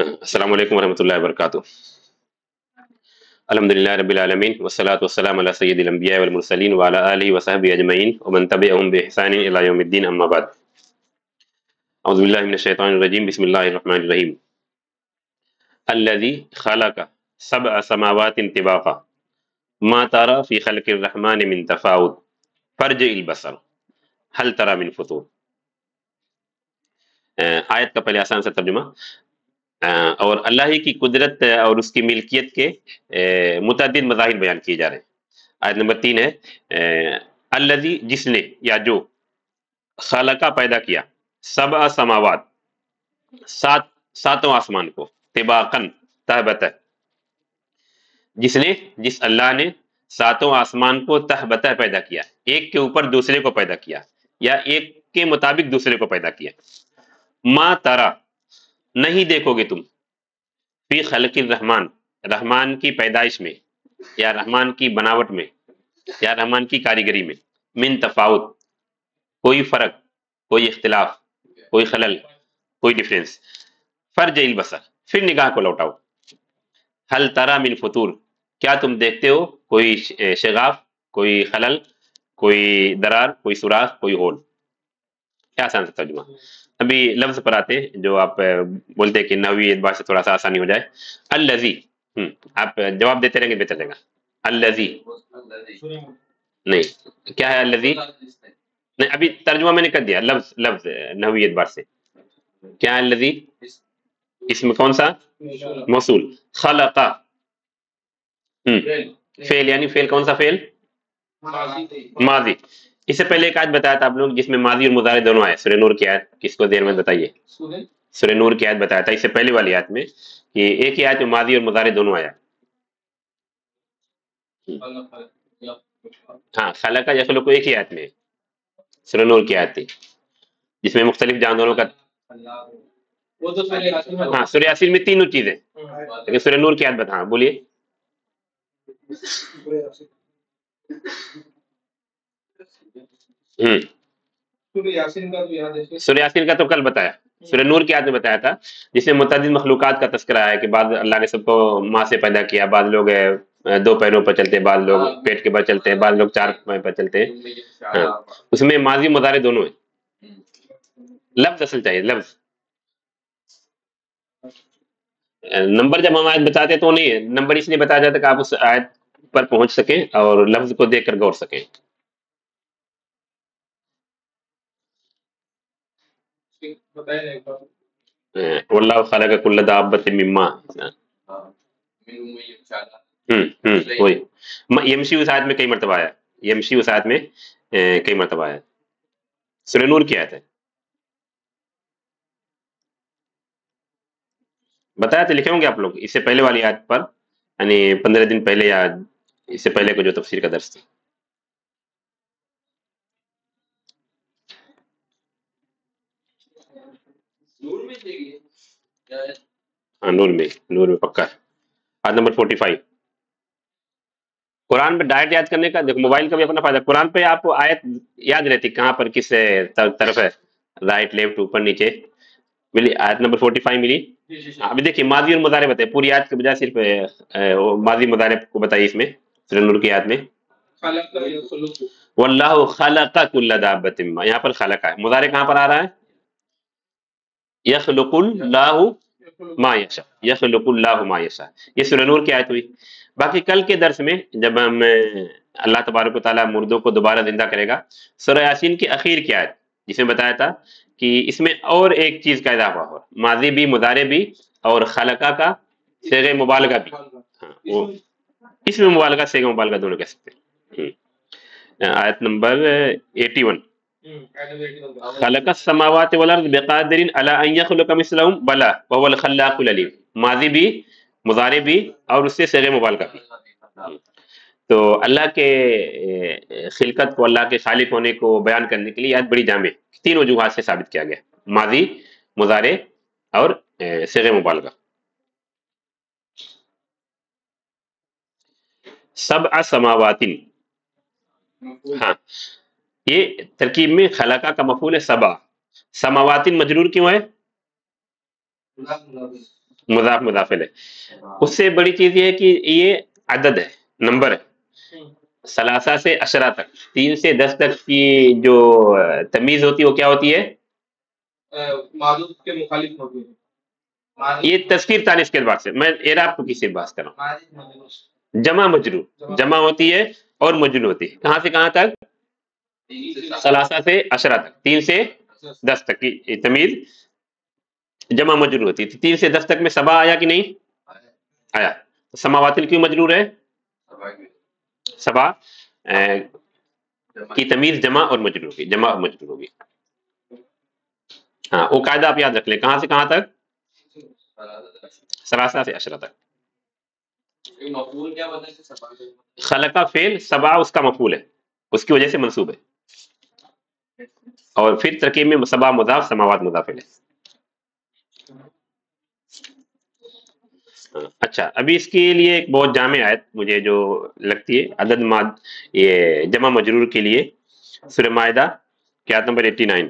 السلام عليكم ورحمة الله وبركاته. الحمد لله رب العالمين والصلاة والسلام على سيد الأنبياء والمرسلين وعلى آله وصحبه أجمعين ومن تبعهم بإحسان إلى يوم الدين أما بعد. أعوذ بالله من الشيطان الرجيم بسم الله الرحمن الرحيم. الذي خلق سبع سماوات طباقا ما ترى في خلق الرحمن من تفاوت؟ فرج البصر. هل ترى من فطور؟ آیت کا پہلے آسان سا ترجمہ۔ اور اللہ ہی کی قدرت اور اس کی ملکیت کے متعدد مظاہر بیان کیے جا رہے ہیں۔ آیت نمبر تین ہے الذي جس نے یا جو خالقہ پیدا کیا، سبع سماوات، سات ساتوں آسمان کو طباقن تہبت جس نے، جس اللہ نے ساتوں آسمان کو تہبتہ پیدا کیا، ایک کے اوپر دوسرے کو پیدا کیا، یا ایک کے مطابق دوسرے کو پیدا کیا۔ ما ترا، نہیں دیکھو گے تم۔ فی خلق الرحمن، رحمان کی پیدائش میں، یا رحمان کی بناوٹ میں، یا رحمان کی کاریگری میں۔ من تفاوت، کوئی فرق، کوئی اختلاف، کوئی خلل، کوئی ڈیفرنس فرج البصر، پھر نگاہ کو لوٹاؤ۔ حل ترا من فطور، کیا تم دیکھتے ہو؟ کوئی شغاف، کوئی خلل، کوئی درار، کوئی سوراخ، کوئی ہول کیا آسان ترجمہ؟ ابھی لفظ پر آتے ہیں، جو آپ بولتے ہیں کہ نوی اعتبار سے تھوڑا سا آسانی ہو جائے۔ الزی آپ جواب دیتے رہیں گے، بہتر رہے گا۔ الزی نہیں، کیا ہے الزی نہیں، ابھی ترجمہ میں نے کر دیا، لفظ لفظ، نوی اعتبار سے۔ کیا ہے الزی اس میں کون سا؟ موصول۔ خلقا فیل یعنی فیل کون سا فیل ماضی۔ اس سے پہلے ایک آیت بتایا تھا آپ لوگ جس میں ماضی اور مظاہرے دونوں آئے سورہ نور کی آیت کس کو دیر میں بتائیے؟ سورہ؟ نور کی آیت بتایا تھا اس سے پہلے والی آیت میں کہ ایک ہی آیت میں ماضی اور مظاہرے دونوں آیا۔ ہاں خالہ کا یخلق ایک ہی آیت میں سورہ نور کی آیت تھی جس میں مختلف جانوروں کا۔ ہاں سورہ یاسین میں تینوں چیزیں۔ لیکن سورہ نور کی آیت بتا ہاں بولیے سورہ یاسین کا تو کل بتایا۔ سورہ نور کی آیت میں بتایا تھا جس میں متعدد مخلوقات کا تذکرہ ہے کہ بعض اللہ نے سب کو ماں سے پیدا کیا بعض لوگ دو پیروں پر چلتے ہیں بعض لوگ پیٹ کے بل چلتے ہیں بعض لوگ چار پر چلتے ہیں۔ ہاں۔ اس میں ماضی مدارے دونوں ہیں۔ لفظ اصل چاہیے لفظ۔ نمبر جب ہم آیت بتاتے تو نہیں ہے۔ نمبر اس لیے بتایا جاتا کہ آپ اس آیت پر پہنچ سکیں اور لفظ کو دیکھ کر غور سکیں۔ واللہ خلق کل دابت مما وہی یمشی اس آیت میں کئی مرتبہ آیا یمشی اس آیت میں کئی مرتبہ آیا سورہ نور کی آیت ہے بتایا تو لکھے ہوں گے آپ لوگ اس سے پہلے والی آیت پر یعنی پندرہ دن پہلے یا اس سے پہلے کو جو تفسیر کا درس تھا ہاں نور میں نور میں پکا آج نمبر فورٹی فائیو قرآن پہ ڈائریکٹ یاد کرنے کا دیکھو موبائل کا بھی اپنا فائدہ۔ قرآن پہ آپ کو آیت یاد رہتی کہاں پر کس طرف ہے۔ رائٹ لیفٹ اوپر نیچے۔ ملی آیت نمبر فورٹی فائیو ملی ابھی دیکھیے ماضی اور مدارے بتائے پوری آیت کے بجائے صرف ماضی مدارے کو بتائیے اس میں سورہ نور کی آیت میں۔ واللہ خلق کل دابت یہاں پر خلق ہے۔ مدارے کہاں پر آ رہا ہے؟ یخلق اللہ ما یشا یخلق اللہ ما یشا یہ سورہ نور کی آیت ہوئی۔ باقی کل کے درس میں جب ہم اللہ تبارک و تعالیٰ مردوں کو دوبارہ زندہ کرے گا، سورہ یاسین کی اخیر کی آیت جس میں بتایا تھا کہ اس میں اور ایک چیز کا اضافہ ہو، ماضی بھی مدارے بھی اور خلقہ کا سیغ مبالغہ بھی۔ ہاں اس میں مبالغہ، سیغ مبالغہ دونوں کہہ سکتے ہیں۔ آیت نمبر ایٹی ون۔ خلق السماوات والارض بقادر على ان يخلق مثلهم بلا وهو الخلاق العليم ماضی بھی مضارع بھی اور اس سے صيغه مبالغہ بھی تو اللہ کے خلقت کو اللہ کے خالق ہونے کو بیان کرنے کے لیے آیت بڑی جامع تین وجوہات سے ثابت کیا گیا ماضی مضارع اور صيغه مبالغہ سبع سماوات ہاں یہ ترکیب میں خلقہ کا مفعول ہے سبا سماواتن مجرور کیوں ہے؟ مضاف مضافل ہے اس سے بڑی چیز یہ ہے کہ یہ عدد ہے نمبر ہے۔ سلاسہ سے اشرا تک تین سے دس تک کی جو تمیز ہوتی ہے وہ کیا ہوتی ہے؟ یہ تصویر تاریخ کے اعتبار سے میں اعراب کو کسی بات کر رہا ہوں۔ جمع مجرو جمع ہوتی ہے اور مجرو ہوتی ہے۔ کہاں سے کہاں تک؟ سلاسہ سے اشرا تک تین سے دس تک کی تمیز جمع مجرور ہوتی تھی تین سے دس تک میں سبا آیا کہ نہیں آیا سماواتل کیوں مجرور ہے سبا کی تمیز جمع اور مجرور ہوگی جمع اور مجرور ہوگی ہاں وہ قاعدہ آپ یاد رکھ لیں کہاں سے کہاں تک سراسا سے اشرا تک خلقہ فیل سبا اس کا مفول ہے اس کی وجہ سے منصوب ہے اور پھر ترکیب میں سبا مضاف، سماوات مضافل ہے اچھا ابھی اس کے لیے ایک بہت جامع آیت مجھے جو لگتی ہے، عدد ماد، یہ جمع مجرور کے لیے، سورہ معاہدہ کیا نمبر ایٹی نائن۔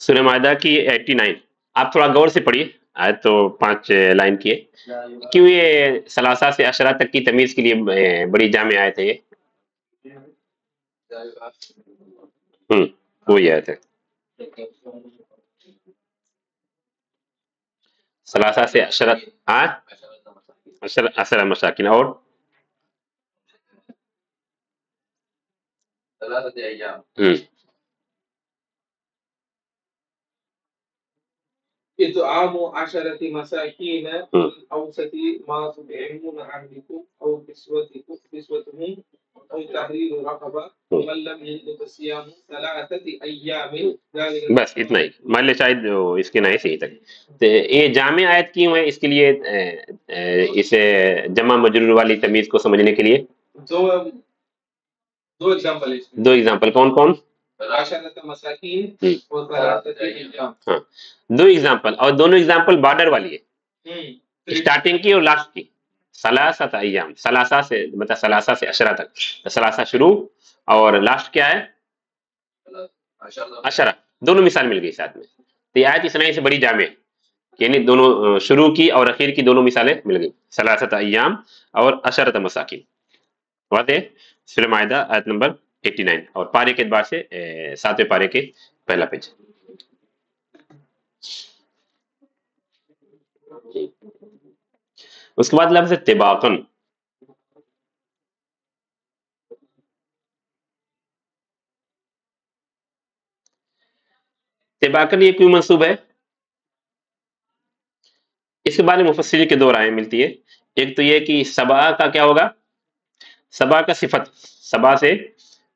سورہ معاہدہ کی ایٹی نائن۔ آپ تھوڑا غور سے پڑھیے۔ آیت تو پانچ لائن کی ہے کیوں یہ سلاسہ سے اشرا تک کی تمیز کے لیے بڑی جامع آیت ہے یہ؟ ہوں وہی آیت ہے۔ سلاسہ سے اشرت ہاں اشر مساکین، اور؟ ہوں اطعام عشرة مساكين أوسط ما تطعمون كسوتكم كسوتهم تحرير ومن لم يجد فصيام بس اتنا ہی۔ مان لے شاید اس کے نئے صحیح تک۔ تو یہ جامع آیت کیوں ہے؟ اس کے لیے اسے جمع مجرور والی تمیز کو سمجھنے کے لیے۔ دو دو ایگزامپل دو ایگزامپل کون کون؟ دو ایگزامپل اور دونوں ایگزامپل بارڈر والی ہے۔ اسٹارٹنگ کی اور لاسٹ کی۔ سلاست ایام سلاسہ سے مطلب سلاسہ سے اشرا تک۔ سلاسہ شروع اور لاسٹ کیا ہے؟ اشرا دونوں مثال مل گئی ساتھ میں۔ تو یہ آیت اسنائی سے بڑی جامع یعنی دونوں شروع کی اور اخیر کی دونوں مثالیں مل گئی سلاست ایام اور اشرت مساکین۔ واضح؟ سورہ معاہدہ آیت نمبر ایٹی نائن اور پارے کے اعتبار سے ساتویں پارے کے پہلا پیج۔ اس کے بعد لفظ تباقن تباقن یہ کیوں منصوب ہے؟ اس کے بارے میں مفسری کے دو رائے ملتی ہے ایک تو یہ کہ سبا کا کیا ہوگا؟ سبا کا صفت۔ سبا سے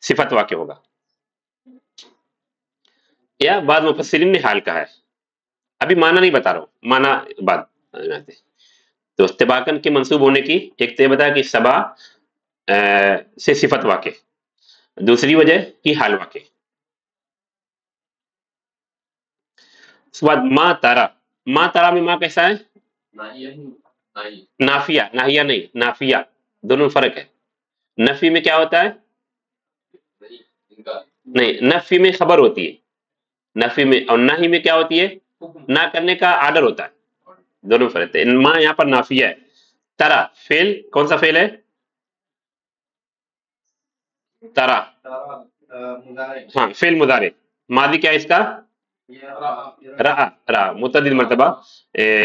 صفت واقع ہوگا۔ یا بعض مفسرین نے حال کہا ہے۔ ابھی معنی نہیں بتا رہا ہوں معنی بات تو استباقن کے منصوب ہونے کی ایک تو بتا کہ سبا سے صفت واقع۔ دوسری وجہ کی حال واقع۔ اس کے بعد ماں تارا۔ ماں تارا میں ماں کیسا ہے؟ نافیہ ناہیا نہیں نافیہ۔ دونوں فرق ہے۔ نفی میں کیا ہوتا ہے؟ نہیں، نفی میں خبر ہوتی ہے۔ نفی میں، اور نہ ہی میں کیا ہوتی ہے؟ نہ کرنے کا آرڈر ہوتا ہے۔ دونوں فرق ہے ماں یہاں پر نافیہ ہے۔ ترا فیل کون سا فیل ہے؟ ترا۔ ہاں فیل مدارے ماضی کیا اس کا؟ را را متعدد مرتبہ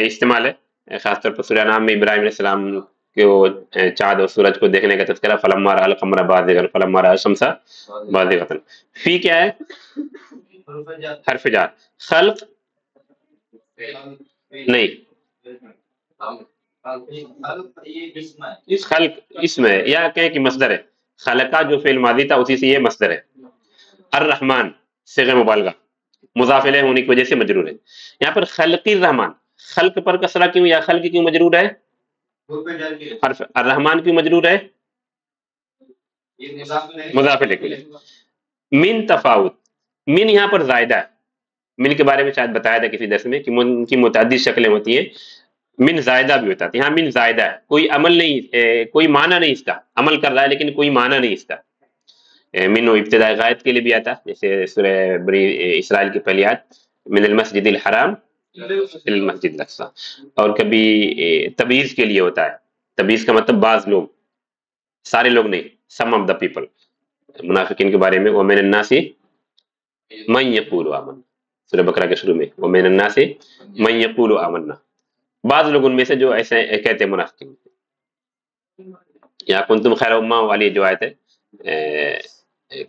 استعمال ہے۔ خاص طور پر سورہ نام میں ابراہیم علیہ السلام کہ وہ چاند اور سورج کو دیکھنے کا تذکرہ فلم مارا القمر بازغن فلم مارا شمسا بازغتن فی کیا ہے؟ حرف جار۔ خلق نہیں۔ خلق اس میں یا کہیں کہ مصدر ہے۔ خلقہ جو فعل ماضی تھا، اسی سے یہ مصدر ہے۔ الرحمن صیغہ مبالغہ۔ مضافلہ ہونے کی وجہ سے مجرور ہے۔ یہاں پر خلقی الرحمن۔ خلق پر کسرہ کیوں یا خلق کیوں مجرور ہے؟ حرف الرحمن کیوں مجرور ہے مضافلہ کے لیے من تفاوت۔ من یہاں پر زائدہ ہے۔ من کے بارے میں شاید بتایا تھا کسی درس میں کہ من کی متعدد شکلیں ہوتی ہیں۔ من زائدہ بھی ہوتا ہے۔ یہاں من زائدہ ہے۔ کوئی عمل نہیں کوئی معنی نہیں اس کا۔ عمل کر رہا ہے لیکن کوئی معنی نہیں اس کا۔ من و ابتداء غائد کے لیے بھی آتا جیسے سورہ بری اسرائیل کی پہلی آیت، من المسجد الحرام۔ المسجد الاقصى اور کبھی تبیز کے لیے ہوتا ہے۔ تبیز کا مطلب بعض لوگ، سارے لوگ نہیں سم آف دا پیپل منافقین کے بارے میں، ومن الناس من یقول آمن سورہ بقرہ کے شروع میں، ومن الناس من یقول آمنا۔ بعض لوگ ان میں سے جو ایسے کہتے ہیں، منافقین۔ یا کنتم خیر امہ والی جو آیت ہے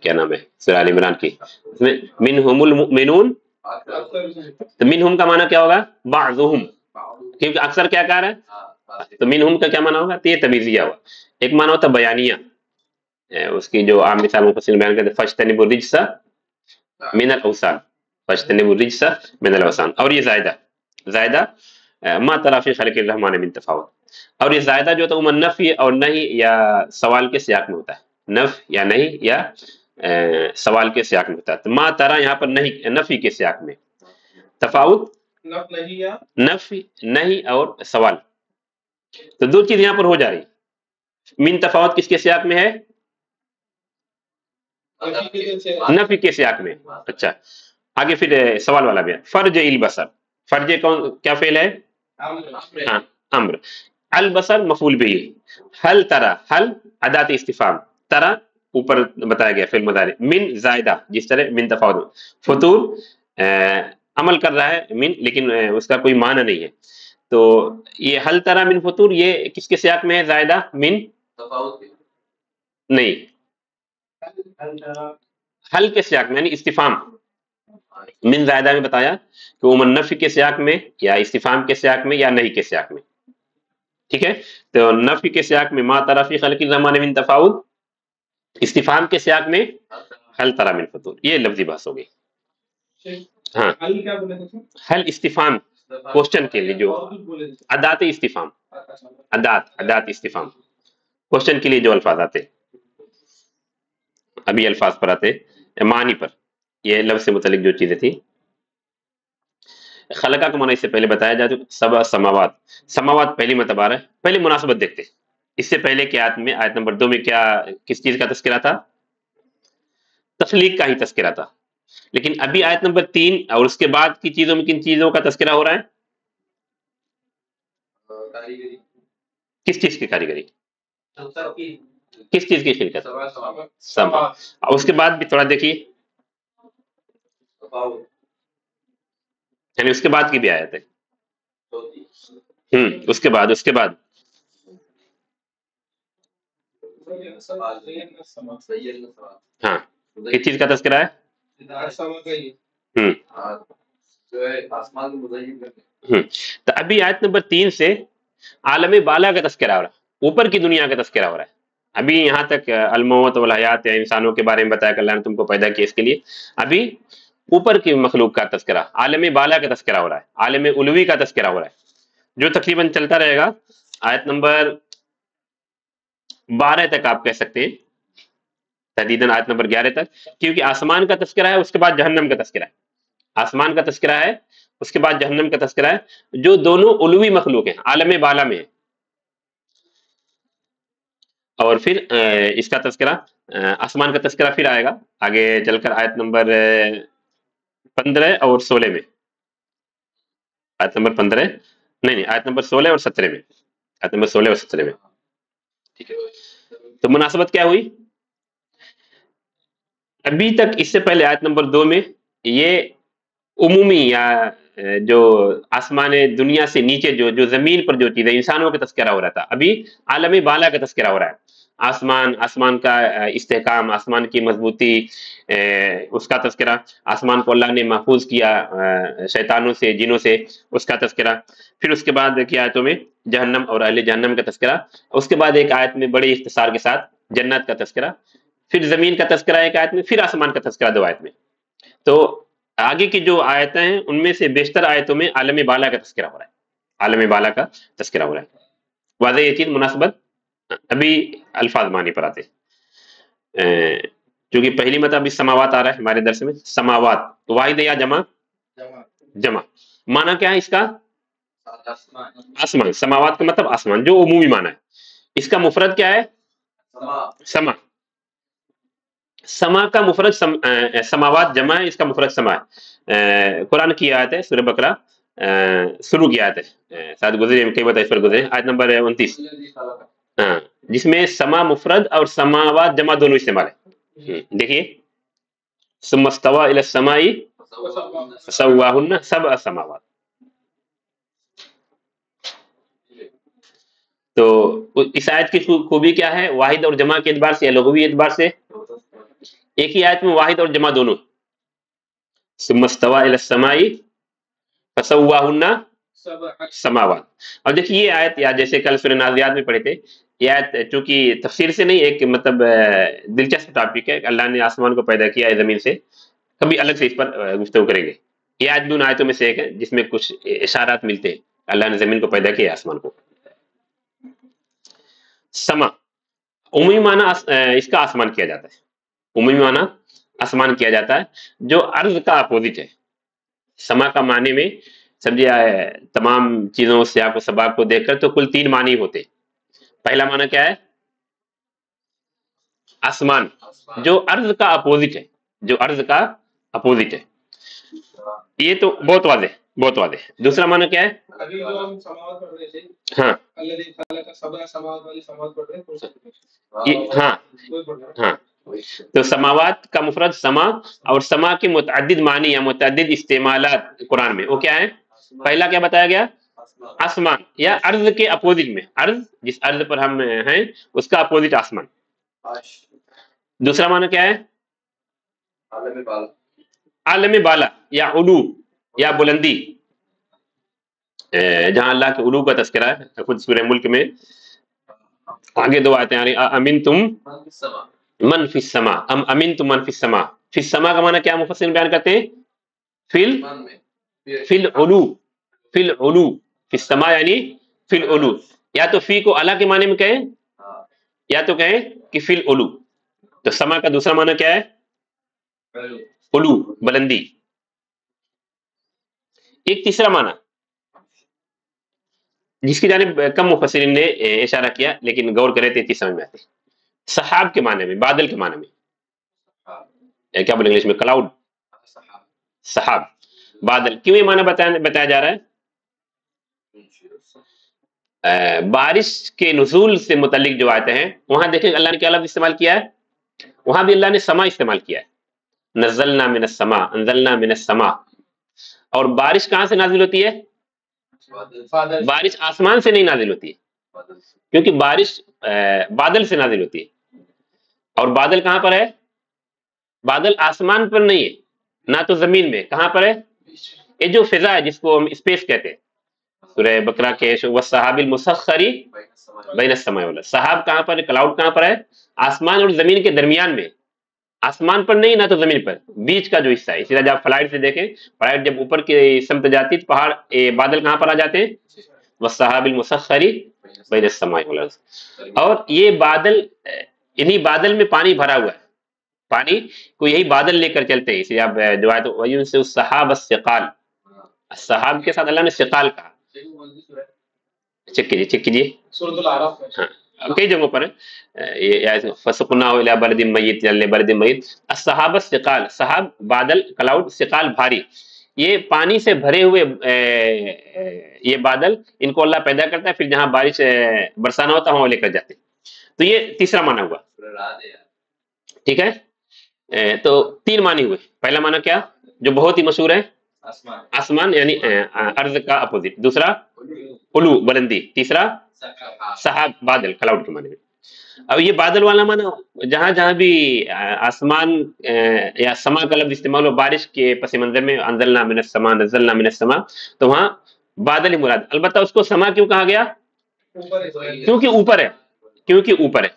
کیا نام ہے، سورہ علی عمران کی۔ اس میں، منہم المؤمنون تو منہم کا معنی کیا ہوگا؟ بعضهم کیونکہ اکثر کیا کہا رہا ہے تو منہم کا کیا معنی ہوگا؟ تو یہ تمیزیہ ہوا ایک معنی ہوتا بیانیہ. اس کی جو عام مثال مفسرین بیان کرتے فجتنب الرجس من الاوسان فجتنب الرجس من الاوسان اور یہ زائدہ. زائدہ ما ترافی خلق الرحمن من تفاوت. اور یہ زائدہ جو ہوتا ہے نفی اور نہیں یا سوال کے سیاق میں ہوتا ہے. نف یا نہیں یا سوال کے سیاق میں ہوتا ہے۔ ما ترا یہاں پر نہیں، نفی کے سیاق میں۔ تفاوت؟ نفی نہیں اور سوال۔ تو دو چیز یہاں پر ہو جا رہی۔ من تفاوت کس کے سیاق میں ہے؟ نفی کے سیاق میں۔ اچھا۔ آگے پھر سوال والا بھی فرج البصر۔ فرج کون، کیا فعل ہے؟ ہاں امر۔ البصر مفعول بھی حل ترا حل ادات استفام ترا اوپر بتایا گیا فعل مضارع۔ من زائدہ جس طرح من تفاوت۔ فطور عمل کر رہا ہے من لیکن اس کا کوئی معنی نہیں ہے۔ تو یہ حل ترا من فطور یہ کس کے سیاق میں ہے؟ زائدہ من؟ نہیں۔ حل کے سیاق میں یعنی استفام من زائدہ میں بتایا کہ وہ نفی کے سیاق میں یا استفام کے سیاق میں یا نہیں کے سیاق میں۔ ٹھیک ہے؟ تو نفی کے سیاق میں ما طرفی خلق الرحمن من تفاوت استفام کے سیاق میں حل ترا من فطور یہ لفظی بحث ہو گئی۔ ہاں۔ حل استفام کوشچن کے لیے جو ادات استفام ادات ادات استفام کوشچن کے لیے جو الفاظ آتے۔ ابھی الفاظ پر آتے۔ معنی پر۔ یہ لفظ سے متعلق جو چیزیں تھیں۔ خلقہ کا معنی اس سے پہلے بتایا جا سبا سماوات۔ سماوات پہلی مرتبہ رہا ہے۔ پہلی مناسبت دیکھتے۔ اس سے پہلے کی آیت میں آیت نمبر دو میں کیا کس چیز کا تذکرہ تھا؟ تخلیق کا ہی تذکرہ تھا۔ لیکن ابھی آیت نمبر تین اور اس کے بعد کی چیزوں میں کن چیزوں کا تذکرہ ہو رہا ہے؟ کس چیز کی کاریگری؟ کس چیز کی خلقت سما اس کے بعد بھی تھوڑا دیکھیے۔ یعنی اس کے بعد کی بھی آیت ہے۔ ہوں اس کے بعد اس کے بعد۔ ہاں۔ کس چیز کا تذکرہ ہے؟ تو ابھی آیت نمبر تین سے عالم بالا کا تذکرہ ہو رہا ہے۔ اوپر کی دنیا کا تذکرہ ہو رہا ہے۔ ابھی یہاں تک الموت والحیات یا انسانوں کے بارے میں بتایا کہ اللہ نے تم کو پیدا کیا اس کے لیے۔ ابھی اوپر کی مخلوق کا تذکرہ، عالم بالا کا تذکرہ ہو رہا ہے۔ عالم علوی کا تذکرہ ہو رہا ہے۔ جو تقریباً چلتا رہے گا، آیت نمبر بارہ تک آپ کہہ سکتے ہیں۔ تحدیداً آیت نمبر گیارہ تک۔ کیونکہ آسمان کا تذکرہ ہے، اس کے بعد جہنم کا تذکرہ ہے۔ آسمان کا تذکرہ ہے، اس کے بعد جہنم کا تذکرہ ہے۔ جو دونوں علوی مخلوق ہیں، عالم بالا میں اور پھر اس کا تذکرہ آسمان کا تذکرہ پھر آئے گا۔ آگے چل کر آیت نمبر پندرہ اور سولہ میں۔ آیت نمبر پندرہ، نہیں نہیں، آیت نمبر سولہ اور سترہ میں۔ آیت نمبر سولہ اور سترہ میں۔ تو مناسبت کیا ہوئی؟ ابھی تک اس سے پہلے آیت نمبر دو میں یہ عمومی یا جو آسمان دنیا سے نیچے جو جو زمین پر جو چیزیں، انسانوں کا تذکرہ ہو رہا تھا۔ ابھی عالمی بالا کا تذکرہ ہو رہا ہے۔ آسمان آسمان کا استحکام، آسمان کی مضبوطی اس کا تذکرہ، آسمان کو اللہ نے محفوظ کیا شیطانوں سے، جنوں سے، اس کا تذکرہ۔ پھر اس کے بعد کی آیتوں میں جہنم اور اہل جہنم کا تذکرہ۔ اس کے بعد ایک آیت میں بڑے اختصار کے ساتھ جنت کا تذکرہ۔ پھر زمین کا تذکرہ ایک آیت میں، پھر آسمان کا تذکرہ دو آیت میں۔ تو آگے کی جو آیتیں ہیں، ان میں سے بیشتر آیتوں میں عالم بالا کا تذکرہ ہو رہا ہے۔ عالم بالا کا تذکرہ ہو رہا ہے۔ واضح یہ چیز مناسبت؟ ابھی الفاظ معنی پر آتے چونکہ پہلی مطلب ابھی سماوات آ رہا ہے ہمارے درس میں سماوات۔ تو واحد یا جمع؟ جمع۔ مانا کیا ہے اس کا؟ آسمان۔ سماوات کا مطلب آسمان جو عمومی معنی ہے۔ اس کا مفرد کیا ہے؟ سما۔ سما۔ کا مفرد سماوات جمع ہے اس کا مفرد سما ہے۔ قرآن کی آیت ہے سورہ بقرہ۔ شروع کی آیت ہے۔ ساتھ گزرے کئی بتائے اس پر گزرے آیت نمبر انتیس۔ ہاں، جس میں سما مفرد اور سماوات جمع دونوں استعمال ہے۔ دیکھیے۔ السمائی سواہن سب سماوات۔ تو اس آیت کی خوبی کیا ہے؟ واحد اور جمع کے اعتبار سے لغوی اعتبار سے؟ ایک ہی آیت میں واحد اور جمع دونوں۔ سمستوا السمائی فسواہن سماوات۔ اور دیکھیے، یہ آیت یا جیسے کل سورہ نازیات میں پڑھے تھے یہ چونکہ تفسیر سے نہیں، ایک مطلب دلچسپ ٹاپک ہے۔ اللہ نے آسمان کو پیدا کیا ہے زمین سے۔ کبھی الگ سے اس پر گفتگو کریں گے۔ یہ آج بھی ان آیتوں میں سے ایک ہے، جس میں کچھ اشارات ملتے ہیں۔ اللہ نے زمین کو پیدا کیا، آسمان کو۔ سما، عمومی معنی اس کا آسمان کیا جاتا ہے۔ عمومی معنی آسمان کیا جاتا ہے، جو عرض کا اپوزٹ ہے۔ سما کا معنی میں سمجھے تمام چیزوں سے آپ کو سباب کو دیکھ کر تو کل تین معنی ہوتے ہیں۔ پہلا معنی کیا ہے؟ آسمان جو ارض کا اپوزٹ ہے جو ارض کا اپوزٹ ہے۔ یہ تو بہت واضح بہت واضح۔ دوسرا معنی کیا ہے؟ ہاں۔, ہاں۔ ہاں۔ ہاں۔ تو سماوات کا مفرد سما اور سما کے متعدد معنی یا متعدد استعمالات قرآن میں وہ کیا ہے پہلا کیا بتایا گیا؟ آسمان یا ارض کے اپوزٹ میں۔ ارض جس ارض پر ہم ہیں اس کا اپوزٹ آسمان۔ دوسرا معنی کیا ہے؟ عالم بالا یا علو یا بلندی۔ جہاں اللہ کے علو کا تذکرہ ہے خود سورہ ملک میں۔ آگے دو آتے ہیں۔ امین تم من فی السما ام امین تم من فی السما فی السما کا معنی کیا مفسرین بیان کرتے ہیں؟ فل فل علو فل علو فی فسما یعنی فی العلو۔ یا تو فی کو اللہ کے معنی میں کہیں یا تو کہیں کہ فی العلو۔ تو سما کا دوسرا معنی کیا ہے؟ علو بلندی۔ ایک تیسرا معنی۔ جس کی جانب کم مفسرین نے اشارہ کیا لیکن غور کرے تھے اتنی سمجھ میں آتی صحاب کے معنی میں بادل کے معنی میں۔ یعنی کیا بولے انگلش میں؟ کلاؤڈ صحاب۔ بادل۔ کیوں یہ معنی بتایا جا رہا ہے؟ بارش کے نزول سے متعلق جو آتے ہیں، وہاں دیکھیں اللہ نے کیا لفظ استعمال کیا ہے؟ وہاں بھی اللہ نے سما استعمال کیا ہے۔ نزلنا من السما انزلنا من السما اور بارش کہاں سے نازل ہوتی ہے؟ بارش آسمان سے نہیں نازل ہوتی ہے۔ کیونکہ بارش بادل سے نازل ہوتی ہے۔ اور بادل کہاں پر ہے؟ بادل آسمان پر نہیں ہے، نہ تو زمین میں۔ کہاں پر ہے؟ یہ جو فضا ہے، جس کو ہم اسپیس کہتے ہیں۔ سورہ بکرہ کے وَالصَّحَابِ الْمُسَخَّرِ بَيْنَ السَّمَائِ وَلَا صحاب کہاں پر ہے؟ کلاؤڈ کہاں پر ہے؟ آسمان اور زمین کے درمیان میں۔ آسمان پر نہیں، نہ تو زمین پر۔ بیچ کا جو حصہ ہے۔ اسی طرح جب فلائٹ سے دیکھیں، فلائٹ جب اوپر کی سمت جاتی تو پہاڑ بادل کہاں پر آ جاتے ہیں؟ وَالصَّحَابِ الْمُسَخَّرِ بَيْنَ السَّمَائِ وَلَا اور یہ بادل، انہی بادل میں پانی بھرا ہوا ہے۔ پانی کو یہی بادل لے کر چلتے ہیں۔ اسی طرح جو آیت وَيُنْسِ السحاب السِّقَال۔ السَّحَاب کے ساتھ اللہ نے سِقَال کہا۔ چیک کیجیے چیک کیجیے ہاں کئی جگہوں پر یہ میت میت صحاب بادل کلاؤڈ بھاری یہ پانی سے بھرے ہوئے یہ بادل ان کو اللہ پیدا کرتا ہے پھر جہاں بارش برسانا ہوتا ہے وہاں لے کر جاتے تو یہ تیسرا معنی ہوا. ٹھیک ہے؟ تو تین معنی ہوئے. پہلا معنی کیا؟ جو بہت ہی مشہور ہے آسمان۔ یعنی ارض کا اپوزٹ دوسرا؟ علو بلندی. تیسرا؟ صحاب بادل کلاؤڈ کے معنی میں۔ اب یہ بادل والا معنی جہاں جہاں بھی آسمان یا سما کا لفظ استعمال ہو بارش کے پس منظر میں انزلنا من السما نزلنا من السما تو وہاں بادل ہی مراد البتہ اس کو سما کیوں کہا گیا؟ کیونکہ اوپر ہے کیونکہ اوپر ہے۔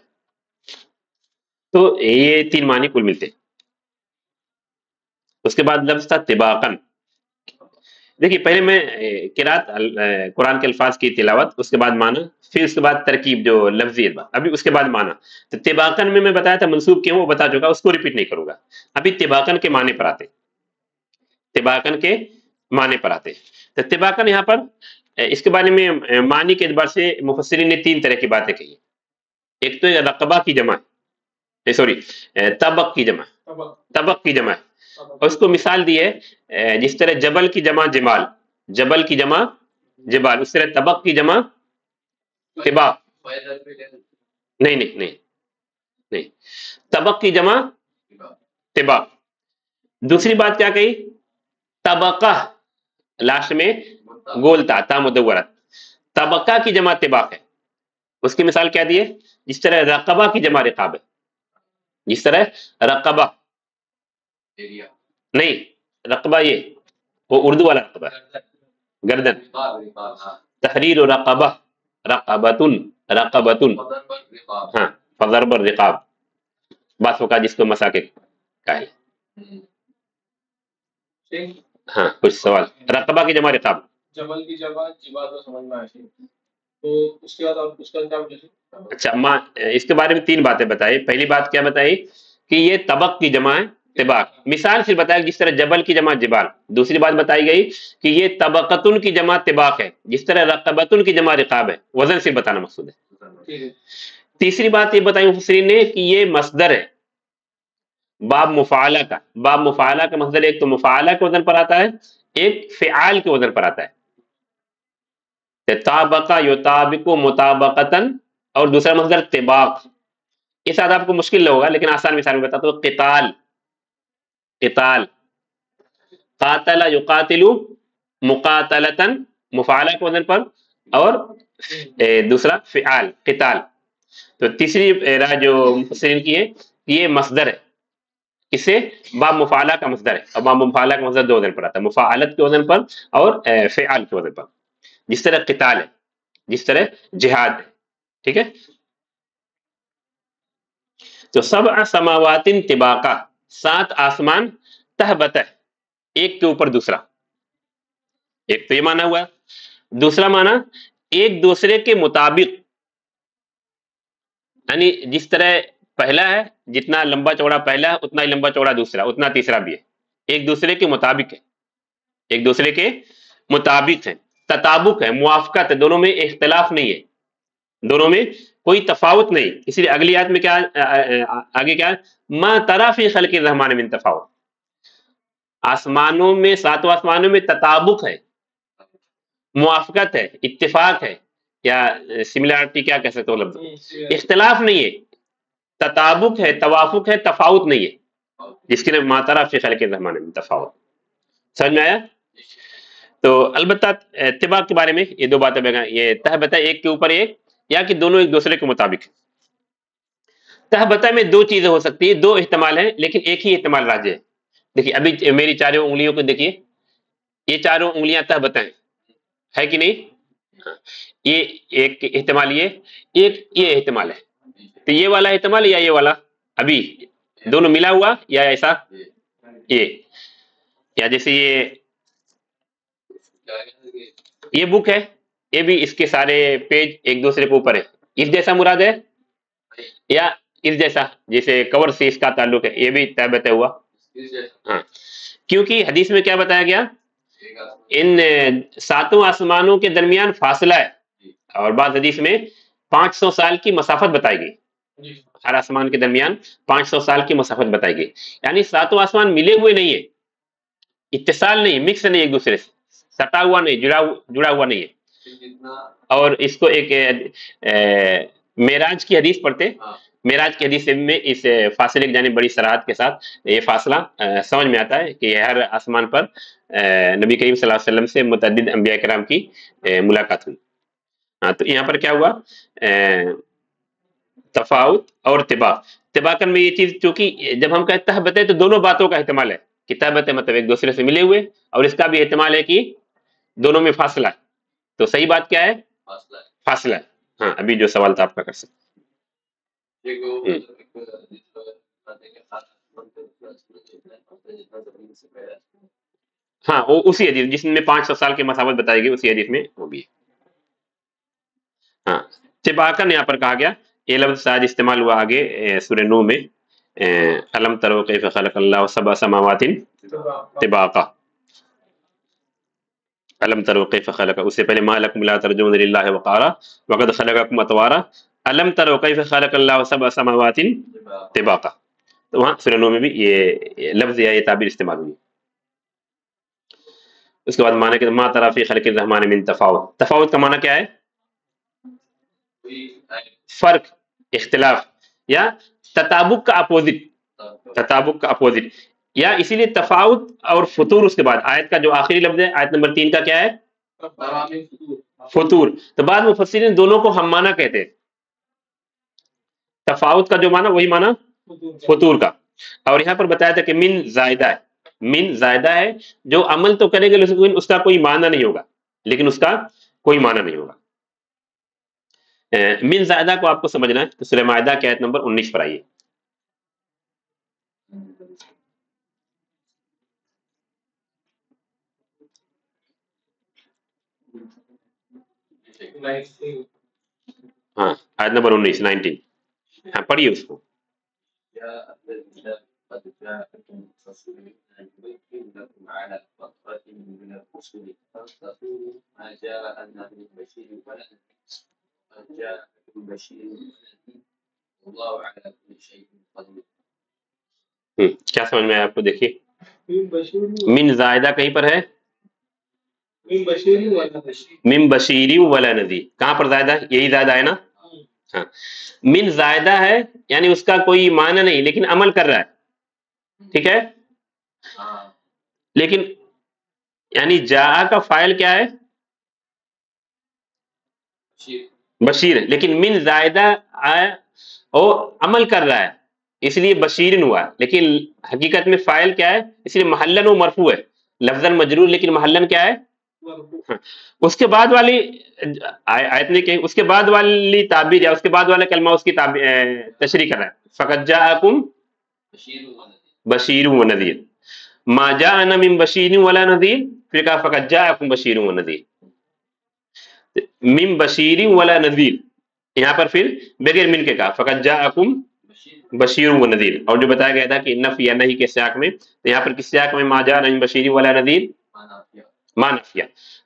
تو یہ تین معنی کل ملتے۔ اس کے بعد لفظ تھا تباقن دیکھیے پہلے میں قرآن قرآن کے الفاظ کی تلاوت اس کے بعد معنی پھر اس کے بعد ترکیب جو لفظی ابھی اس کے بعد معنی۔ تو تباکن میں میں بتایا تھا منصوب کیوں وہ بتا چکا اس کو ریپیٹ نہیں کروں گا۔ ابھی تباکن کے معنی پر آتے۔ تباکن کے معنی پر آتے۔ تو تباکن یہاں پر اس کے بارے میں معنی کے اعتبار سے مفسرین نے تین طرح کی باتیں کہی ایک تو رقبہ کی جمع ہے۔ سوری طبق کی جمع طبق کی جمع ہے۔ اور اس کو مثال دی ہے جس طرح جبل کی جمع جمال، جبل کی جمع جبال، اس طرح طبق کی جمع طبا نہیں نہیں نہیں نہیں۔ طبق کی جمع طبا دوسری بات کیا کہی؟ طبقہ لاسٹ میں گولتا تا مدورت طبقہ کی جمع طباق ہے۔ اس کی مثال کیا دیے جس طرح رقبہ کی جمع رقاب ہے۔ جس طرح رقبہ۔ نہیں رقبہ یہ وہ اردو والا رقبہ۔ گردن۔ تحریر رقبہ رقبتن رقبتن۔ ہاں فضرب الرقاب بات ہوگا جس کو مساکر کا ہے۔ ہاں کچھ سوال۔ رقبہ کی جمع رقاب۔ جبل کی جمع جبال کو سمجھنا ہے تو اس کے بعد آپ اس کا انجام اچھا ماں اس کے بارے میں تین باتیں بتائی پہلی بات کیا بتائی؟ کہ یہ طبق کی جمع ہے۔ طباق مثال پھر بتایا جس طرح جبل کی جمع جبال دوسری بات بتائی گئی کہ یہ طبقتن کی جمع طباق ہے جس طرح رقبتن کی جمع رقاب ہے۔ وزن سے بتانا مقصود ہے۔ تیسری بات یہ بتائی مفسرین نے کہ یہ مصدر ہے۔ باب مفعلہ کا۔ باب مفعلہ کا مصدر ایک تو مفعلہ کے وزن پر آتا ہے ایک فعال کے وزن پر آتا ہے۔ تابقہ یطابق مطابقتاً اور دوسرا مصدر طباق۔ یہ ساتھ آپ کو مشکل ہوگا لیکن آسان مثال میں بتاتا ہوں قتال۔ قتال قاتل یقاتل مقاتلتاً، مفعلہ کے وزن پر، اور دوسرا فعال، قتال۔ تو تیسری رائے جو مفسرین کی ہے، یہ مصدر ہے۔ اسے باب مفعلہ کا مصدر ہے۔ اور باب مفعلہ کا مصدر دو وزن پر آتا ہے۔ مفعلت کے وزن پر اور فعال کے وزن پر۔ جس طرح قتال ہے، جس طرح جہاد ہے، ٹھیک ہے؟ تو سب سماوات طباقہ سات آسمان تہبت ایک کے اوپر دوسرا۔ ایک تو یہ مانا ہوا۔ دوسرا مانا ایک دوسرے کے مطابق۔ یعنی جس طرح پہلا ہے، جتنا لمبا چوڑا پہلا ہے، اتنا ہی لمبا چوڑا دوسرا، اتنا تیسرا بھی ہے۔ ایک دوسرے کے مطابق ہے۔ ایک دوسرے کے مطابق ہے، تطابق ہے، موافقت ہے، دونوں میں اختلاف نہیں ہے۔ دونوں میں کوئی تفاوت نہیں۔ اس لیے اگلی آیت میں کیا آگے کیا ہے؟ ما طرفی خلق رحمان من تفاوت۔ آسمانوں میں، ساتوں آسمانوں میں تطابق ہے، موافقت ہے، اتفاق ہے۔ یا سملارٹی کیا کہہ سکتے ہو لفظ؟ اختلاف نہیں ہے۔ تطابق ہے، توافق ہے، تفاوت نہیں ہے۔ جس کے لیے ماترا فی خلق رحمان میں تفاوت۔ سمجھ میں آیا؟ تو البتہ اتباع کے بارے میں یہ دو باتیں یہ تہبتہ ایک کے اوپر ایک۔ یا کہ دونوں ایک دوسرے کے مطابق تہبتہ میں دو چیزیں ہو سکتی ہیں، دو احتمال ہیں، لیکن ایک ہی احتمال راجے ہے۔ دیکھیے، ابھی میری چاروں انگلیوں کو دیکھیے۔ یہ چاروں انگلیاں تہبتہ ہیں۔ ہے کہ نہیں؟ یہ ایک احتمال یہ، ایک یہ احتمال ہے۔ تو یہ والا احتمال یا یہ والا؟ ابھی دونوں ملا ہوا یا ایسا؟ یہ۔ یا جیسے یہ یہ بک ہے۔ یہ بھی اس کے سارے پیج ایک دوسرے کے اوپر ہے۔ اس جیسا مراد ہے یا اس جیسا جیسے کور سے اس کا تعلق ہے یہ بھی طے بتہ ہوا۔ ہاں۔ کیونکہ حدیث میں کیا بتایا گیا؟ ان ساتوں آسمانوں کے درمیان فاصلہ ہے۔ اور بعض حدیث میں پانچ سو سال کی مسافت بتائی گئی۔ جی۔ ہر آسمان کے درمیان پانچ سو سال کی مسافت بتائی گئی۔ یعنی ساتوں آسمان ملے ہوئے نہیں ہے۔ اتصال نہیں مکس نہیں ایک دوسرے سے۔ سٹا ہوا نہیں جڑا ہوا نہیں ہے۔ اور اس کو ایک معراج کی حدیث پڑھتے۔ ہاں۔ معراج کی حدیث میں اس فاصلے کی جانب بڑی سراحت کے ساتھ یہ فاصلہ سمجھ میں آتا ہے کہ ہر آسمان پر نبی کریم صلی اللہ علیہ وسلم سے متعدد انبیاء کرام کی ملاقات ہوئی۔ ہاں تو یہاں پر کیا ہوا؟ تفاوت اور طبا طباقن میں یہ چیز چونکہ جب ہم کہتے ہیں بتائیں تو دونوں باتوں کا احتمال ہے۔ کتابت مطلب ایک دوسرے سے ملے ہوئے اور اس کا بھی احتمال ہے کہ دونوں میں فاصلہ ہے۔ تو صحیح بات کیا ہے؟ فاصلہ ہے۔ ہاں ابھی جو سوال تھا آپ کا کر سکتے ہاں وہ اسی حدیث جس میں پانچ سو سال کی مساوت بتائی گئی اسی حدیث میں وہ بھی ہے۔ ہاں چپاکن یہاں پر کہا گیا یہ لفظ شاید استعمال ہوا آگے سورہ نو میں علم ترو کیف خلق اللہ سبع سماوات طباقہ ألم تروا كيف خلق؟ اسے پہلے ما لكم لا ترجون لله وقارا. وقد خلقكم أطوارا. ألم تروا كيف خلق الله سبع سماوات طباقا؟ تو وہاں سورہ نو میں بھی یہ لفظ یا یہ تعبیر استعمال ہوئی اس کے بعد معنی کہ ما ترى في خلق الرحمن من تفاوت. تفاوت کا معنی کیا ہے؟ فرق اختلاف یا تطابق کا اپوزٹ تطابق کا اپوزٹ یا اسی لیے تفاوت اور فطور اس کے بعد۔ آیت کا جو آخری لفظ ہے، آیت نمبر تین کا کیا ہے؟ فطور۔ تو بعد مفسرین دونوں کو ہم معنی کہتے ہیں۔ تفاوت کا جو معنی، وہی معنی فطور کا۔ اور یہاں پر بتایا تھا کہ من زائدہ ہے۔ من زائدہ ہے، جو عمل تو کرے گا، لیکن اس کا کوئی معنی نہیں ہوگا۔ لیکن اس کا کوئی معنی نہیں ہوگا۔ من زائدہ کو آپ کو سمجھنا ہے۔ تو سورہ معاہدہ کی آیت نمبر انیس پر آئیے۔ ہاں آیت نمبر انیس نائنٹین ہاں پڑھیے اس کو کیا سمجھ میں آپ کو دیکھیے من زائدہ کہیں پر ہے من بشیری ولا ندی کہاں پر زائدہ یہی زائدہ ہے نا؟ ہاں. من زائدہ ہے یعنی اس کا کوئی معنی نہیں لیکن عمل کر رہا ہے. ٹھیک ہے؟ لیکن یعنی جا کا فائل کیا ہے؟ بشیر. لیکن من زائدہ وہ عمل کر رہا ہے اس لیے بشیرن ہوا. لیکن حقیقت میں فائل کیا ہے؟ اس لیے محلن و مرفوع ہے. لفظ محلن لیکن محلن کیا ہے۔ اس کے بعد والی آیت نے کہ اس کے بعد والی تعبیر یا اس کے بعد والا کلمہ اس کی تشریح کر رہا ہے۔ فقط جاءکم بشیر و نذیر۔ ما جاءنا من بشیر ولا نذیر۔ پھر کہا فقط جاءکم بشیر و نذیر۔ من بشیر ولا نذیر۔ یہاں پر پھر بغیر من کے کہا فقط جاءکم بشیر و نذیر۔ اور جو بتایا گیا تھا کہ نفی یا نہیں کے سیاق میں، تو یہاں پر کس سیاق میں؟ ما جاءنا من بشیر ولا نذیر۔ ما نفیہ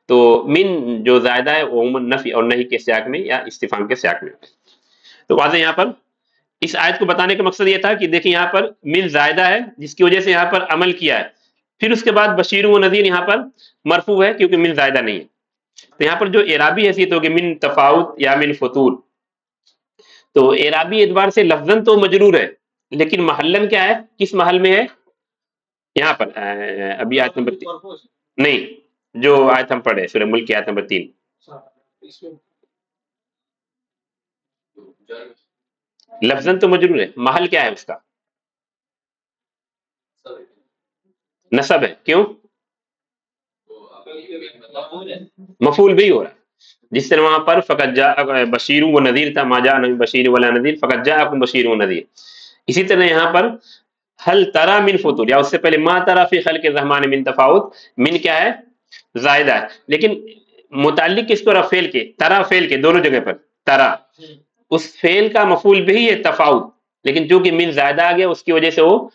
تو من جو زائدہ ہے وہ عموماً نفی اور نہیں کے سیاق میں یا استفام کے سیاق میں تو واضح یہاں پر۔ اس آیت کو بتانے کا مقصد یہ تھا کہ دیکھیں یہاں پر من زائدہ ہے جس کی وجہ سے یہاں پر عمل کیا ہے۔ پھر اس کے بعد بشیر و نذیر یہاں پر مرفوع ہے کیونکہ من زائدہ نہیں ہے۔ تو یہاں پر جو اعرابی حیثیت ہوگی من تفاوت یا من فطور تو اعرابی اعتبار سے لفظن تو مجرور ہے لیکن محلن کیا ہے؟ کس محل میں ہے؟ یہاں پر ابھی آیت نمبر نہیں۔ جو آیت ہم پڑھے، سورہ ملک کی آیت نمبر تین۔ لفظن تو مجرور ہے، محل کیا ہے اس کا؟ نصب ہے، کیوں؟ مفول بھی ہو رہا ہے۔ جس طرح وہاں پر فقط جا بشیر و نذیر تھا ماجا بشیر والا نذیر، فقط جا بشیر و نذیر۔ اسی طرح یہاں پر حل ترا من فطور، یا اس سے پہلے ما ترا فی خلق الرحمن من تفاوت، من کیا ہے؟ زائدہ ہے۔ لیکن متعلق کس کو فیل کے؟ ترا فیل کے، دونوں جگہ پر۔ ترا۔ اس فیل کا مفول بھی ہے تفاوت۔ لیکن جو کہ من زائدہ آ گیا، اس کی وجہ سے وہ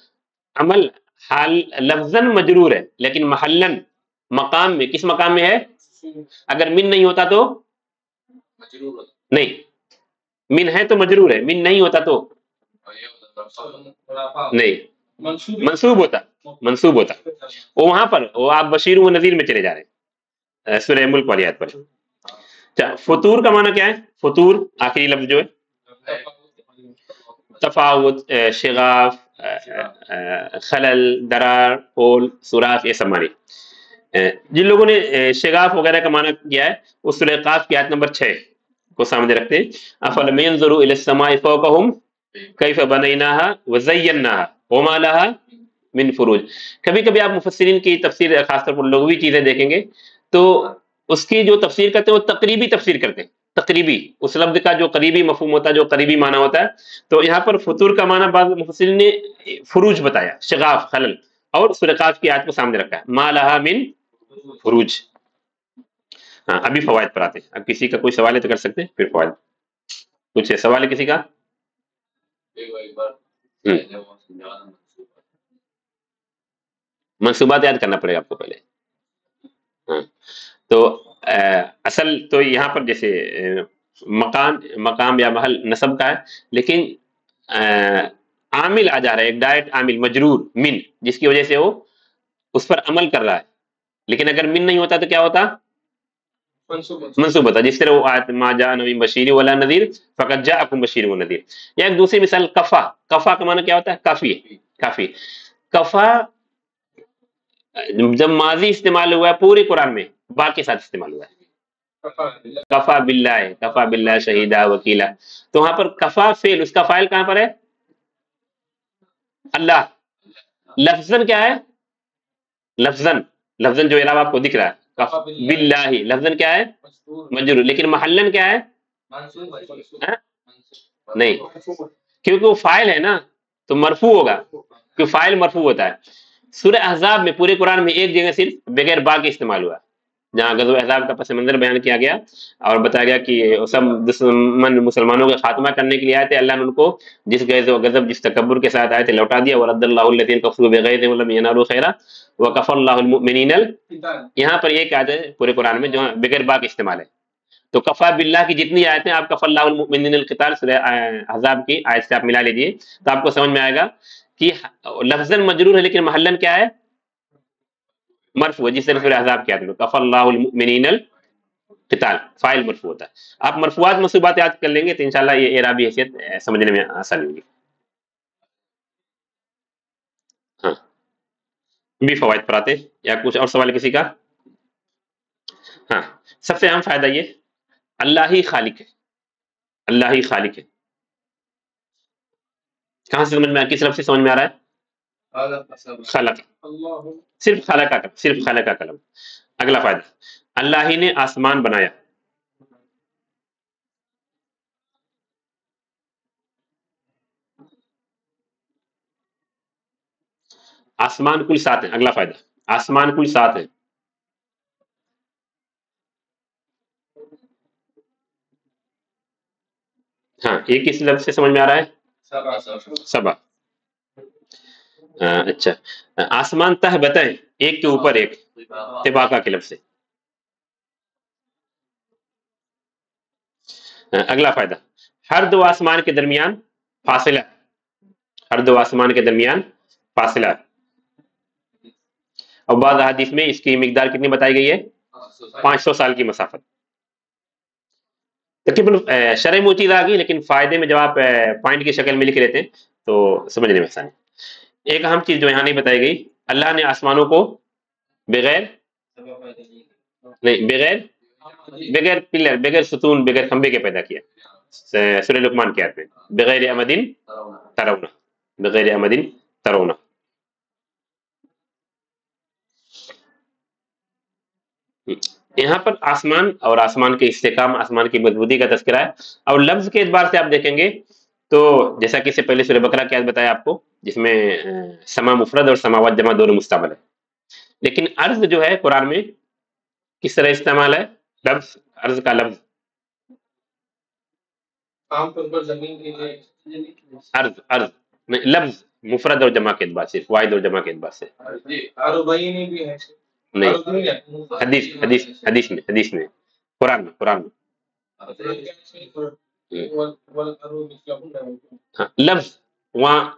عمل حال لفظن مجرور ہے۔ لیکن محلن مقام میں، کس مقام میں ہے؟ اگر من نہیں ہوتا تو؟ نہیں۔ من ہے تو مجرور ہے من نہیں ہوتا تو؟ نہیں۔ منصوب ہوتا منصوب ہوتا وہ وہاں پر وہ آپ بشیر و نذیر میں چلے جا رہے ہیں۔ سورہ ملک والی آیت پر۔ اچھا، فطور کا معنی کیا ہے؟ فطور آخری لفظ جو ہے۔ تفاوت شغاف خلل درار پول سوراخ یہ سب معنی۔ جن لوگوں نے شگاف وغیرہ کا معنی کیا ہے اس سورہ قاف کی آیت نمبر چھ کو سامنے رکھتے ہیں۔ افلم ينظروا الى السماء فوقهم كيف بنيناها وزيناها۔ وما لها من فروج۔ کبھی کبھی آپ مفسرین کی تفسیر، خاص طور پر لغوی چیزیں دیکھیں گے، تو اس کی جو تفسیر کرتے ہیں، وہ تقریبی تفسیر کرتے ہیں۔ تقریبی، اس لفظ کا جو قریبی مفہوم ہوتا ہے، جو قریبی معنی ہوتا ہے، تو یہاں پر فطور کا معنی بعض مفسرین نے فروج بتایا، شغاف، خلل، اور سرقاف کی آیت کو سامنے رکھا ہے۔ ما لها من فروج۔ ہاں ابھی فوائد پر آتے ہیں۔ اب کسی کا کوئی سوال ہے تو کر سکتے ہیں، پھر فوائد۔ کچھ ہے، سوال ہے کسی کا؟ منصوبات یاد کرنا پڑے گا آپ کو پہلے۔ ہاں۔ تو اصل تو یہاں پر جیسے مکان مقام یا محل نصب کا ہے، لیکن عامل آ جا رہا ہے، ایک ڈائریکٹ عامل، مجرور، من، جس کی وجہ سے وہ اس پر عمل کر رہا ہے۔ لیکن اگر من نہیں ہوتا تو کیا ہوتا؟ منصوب ہوتا جس طرح وہ آیت ما جا نبی بشیر والا نذیر فقط جا اکم بشیر و نذیر. یا ایک دوسری مثال کفا۔ کفا کا معنی کیا ہوتا ہے؟ کافی کافی۔ کفا جب ماضی استعمال ہوا ہے پورے قرآن میں با کے ساتھ استعمال ہوا ہے۔ کفا باللہ۔ کفا باللہ شہیدہ وکیلا تو وہاں پر کفا فیل اس کا فائل کہاں پر ہے؟ اللہ۔ لفظن کیا ہے؟ لفظن لفظن جو علاوہ آپ کو دکھ رہا ہے۔ باللہ. لفظن کیا ہے؟ مجرور لیکن محلن کیا ہے؟ ہاں؟ نہیں. کیونکہ وہ فائل ہے نا تو مرفوع ہوگا. کیونکہ فائل مرفوع ہوتا ہے۔ سورہ احزاب میں پورے قرآن میں ایک جگہ صرف بغیر با کے استعمال ہوا۔ جہاں غزو احزاب کا پس منظر بیان کیا گیا اور بتایا گیا کہ سب دشمن مسلمانوں کا خاتمہ کرنے کے لیے آئے تھے، اللہ نے ان کو جس غیظ و غضب، جس تکبر کے ساتھ آئے تھے، لوٹا دیا۔ ورد اللہ الدین کفر بغیر ولم ینالو خیرہ وکف اللہ المؤمنین یہاں پر ایک آیت ہے پورے قرآن میں جو بغیر با کے استعمال ہے۔ تو کفا باللہ کی جتنی آیتیں آپ کف اللہ المؤمنین القتال سورہ احزاب کی آیت سے آپ ملا لیجیے۔ تو آپ کو سمجھ میں آئے گا کہ لفظ مجرور ہے، لیکن محلن کیا ہے؟ مرفوع جس طرح سورہ حضاب کیا کف اللہ المؤمنین القتال فائل مرفوع ہوتا ہے۔ آپ مرفوعات مصوبات یاد کر لیں گے تو انشاءاللہ یہ اعرابی حیثیت سمجھنے میں آسان ہوگی ہاں۔ بھی فوائد پر آتے یا کچھ اور سوال کسی کا؟ ہاں۔ سب سے اہم فائدہ یہ، اللہ ہی خالق ہے۔ اللہ ہی خالق ہے۔ کہاں سے سمجھ میں کس لفظ سے سمجھ میں آ رہا ہے؟ خلق. صرف خالق کا کلم صرف خالق کا کلم. اگلا فائدہ. اللہ ہی نے آسمان بنایا. آسمان کل سات ہیں اگلا فائدہ. آسمان کل سات ہیں ہاں یہ کس لفظ سے سمجھ میں آ رہا ہے؟ سبا اچھا۔ آسمان تہ بتائیں، ایک کے اوپر ایک تباقہ کے لفظ سے۔ اگلا فائدہ۔ ہر دو آسمان کے درمیان فاصلہ۔ ہر دو آسمان کے درمیان فاصلہ۔ اور بعض حدیث میں اس کی مقدار کتنی بتائی گئی ہے؟ پانچ سو سال کی مسافت۔ تقریباً شرح میں چیز آ گئی، لیکن فائدے میں جب آپ پوائنٹ کی شکل میں لکھ لیتے ہیں، تو سمجھنے میں آسانی ایک اہم چیز جو یہاں نہیں بتائی گئی، اللہ نے آسمانوں کو بغیر نہیں، بغیر بغیر پلر، بغیر ستون، بغیر کھمبے کے پیدا کیا۔ سورہ لقمان کے آیت میں، بغیر امدن ترونا بغیر امدن ترونا یہاں پر آسمان اور آسمان کے استحکام، آسمان کی مضبوطی کا تذکرہ ہے۔ اور لفظ کے اعتبار سے آپ دیکھیں گے تو جیسا کہ اس سے پہلے سورہ بکرا کیا بتایا آپ کو جس میں سما مفرد اور سماوات جمع دونوں مستعمل ہے۔ لیکن عرض جو ہے قرآن میں کس طرح استعمال ہے؟ لفظ عرض کا لفظ۔ عرض عرض۔ لفظ مفرد اور جمع کے اعتبار سے واحد اور جمع کے اعتبار سے۔ نہیں۔ حدیث حدیث حدیث میں حدیث میں۔ قرآن میں قرآن میں۔ ہاں، لفظ وہاں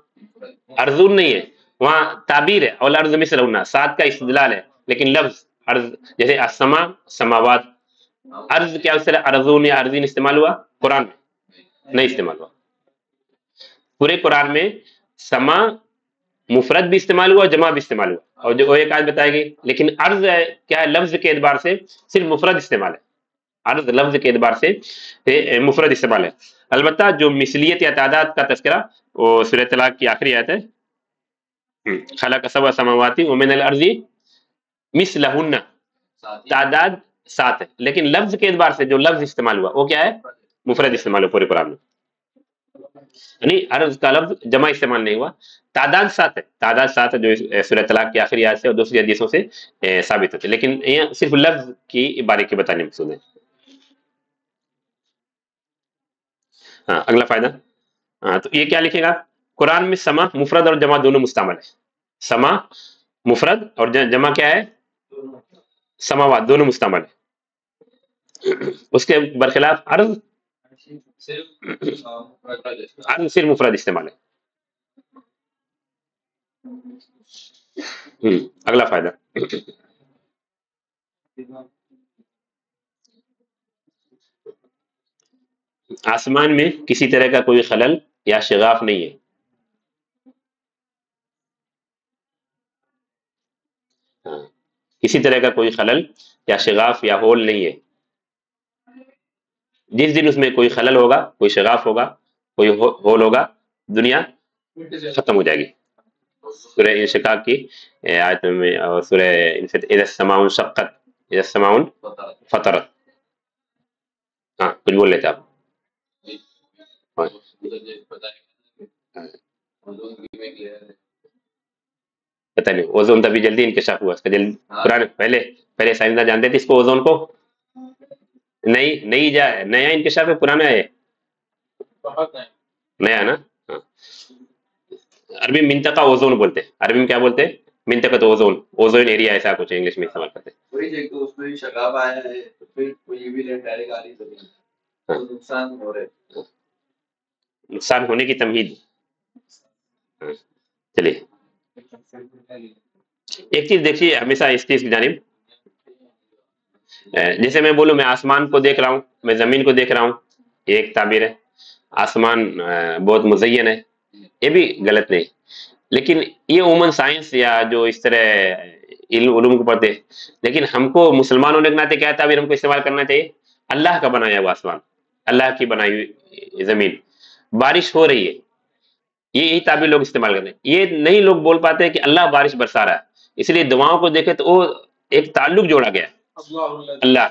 ارزون نہیں ہے، وہاں تعبیر ہے اور ارض مثل ہونا سات کا استدلال ہے، لیکن لفظ ارض جیسے اسما سماوات ارض کیا اس طرح ارزون یا ارزین استعمال ہوا؟ قرآن میں۔ نہیں استعمال ہوا۔ پورے قرآن میں سما مفرد بھی استعمال ہوا جمع بھی استعمال ہوا۔ اور جو ایک آج بتائے گی لیکن عرض ہے، کیا ہے؟ لفظ کے اعتبار سے صرف مفرد استعمال ہے۔ عرض لفظ کے اعتبار سے مفرد استعمال ہے۔ البتہ جو مثلیت یا تعداد کا تذکرہ، وہ سورہ طلاق کی آخری آیت ہے۔ خلا کا سب سماواتی امین العرضی مثلہن۔ تعداد سات ہے۔ لیکن لفظ کے اعتبار سے جو لفظ استعمال ہوا، وہ کیا ہے؟ مفرد استعمال ہوا پورے قرآن میں۔ یعنی عرض کا لفظ جمع استعمال نہیں ہوا۔ تعداد سات ہے۔ تعداد سات ہے جو سورہ طلاق کی آخری آیت سے اور دوسری حدیثوں سے ثابت ہوتے لیکن یہ صرف لفظ کی باریکی بتانے مقصود ہے۔ ہاں اگلا فائدہ۔ ہاں تو یہ کیا لکھے گا؟ قرآن میں سما، مفرد اور جمع دونوں مستعمل ہے سما، مفرد اور جمع کیا ہے؟ سماوات، دونوں مستعمل ہے اس کے برخلاف عرض عرض صرف مفرد استعمال ہے۔ اگلا فائدہ۔ آسمان میں کسی طرح کا کوئی خلل یا شغاف نہیں ہے۔ ہاں، کسی طرح کا کوئی خلل یا شغاف یا ہول نہیں ہے۔ جس دن اس میں کوئی خلل ہوگا کوئی شغاف ہوگا کوئی ہول ہوگا دنیا ختم ہو جائے گی۔ سورہ انشقاق کی آیت میں سورہ اذا شقت اذا فطرت ہاں کچھ بول لیتے آپ پتہ نہیں اوزون تبھی جلدی انکشاف ہوا اس کا جلد پرانے پہلے پہلے سائنسداں جانتے تھے اس کو اوزون کو؟ نئی نئی جا نیا انکشاف ہے پرانا ہے۔ نیا۔ نا؟ ہاں۔ عربی منطقہ اوزون بولتے ہیں۔ عربی میں کیا بولتے ہیں؟ منطقہ تو اوزون۔ اوزون ایریا ایسا کچھ انگلش میں استعمال کرتے ہیں۔ نقصان ہونے کی تمہید۔ چلیے۔ ایک چیز دیکھیے ہمیشہ اس چیز کی جانب۔ جیسے میں بولوں، میں آسمان کو دیکھ رہا ہوں، میں زمین کو دیکھ رہا ہوں، یہ ایک تعبیر ہے۔ آسمان بہت مزین ہے، یہ بھی غلط نہیں۔ لیکن یہ عموماً سائنس یا جو اس طرح علم، علوم کو پڑھتے لیکن ہم کو مسلمان ہونے کے ناطے کیا تعبیر ہم کو استعمال کرنا چاہیے۔ اللہ کا بنایا ہوا آسمان، اللہ کی بنائی ہوئی زمین۔ بارش ہو رہی ہے۔ یہ یہی تعبیر لوگ استعمال کر رہے ہیں۔ یہ نہیں لوگ بول پاتے ہیں کہ اللہ بارش برسا رہا ہے۔ اس لیے دعاؤں کو دیکھے تو وہ ایک تعلق جوڑا گیا۔ اللہ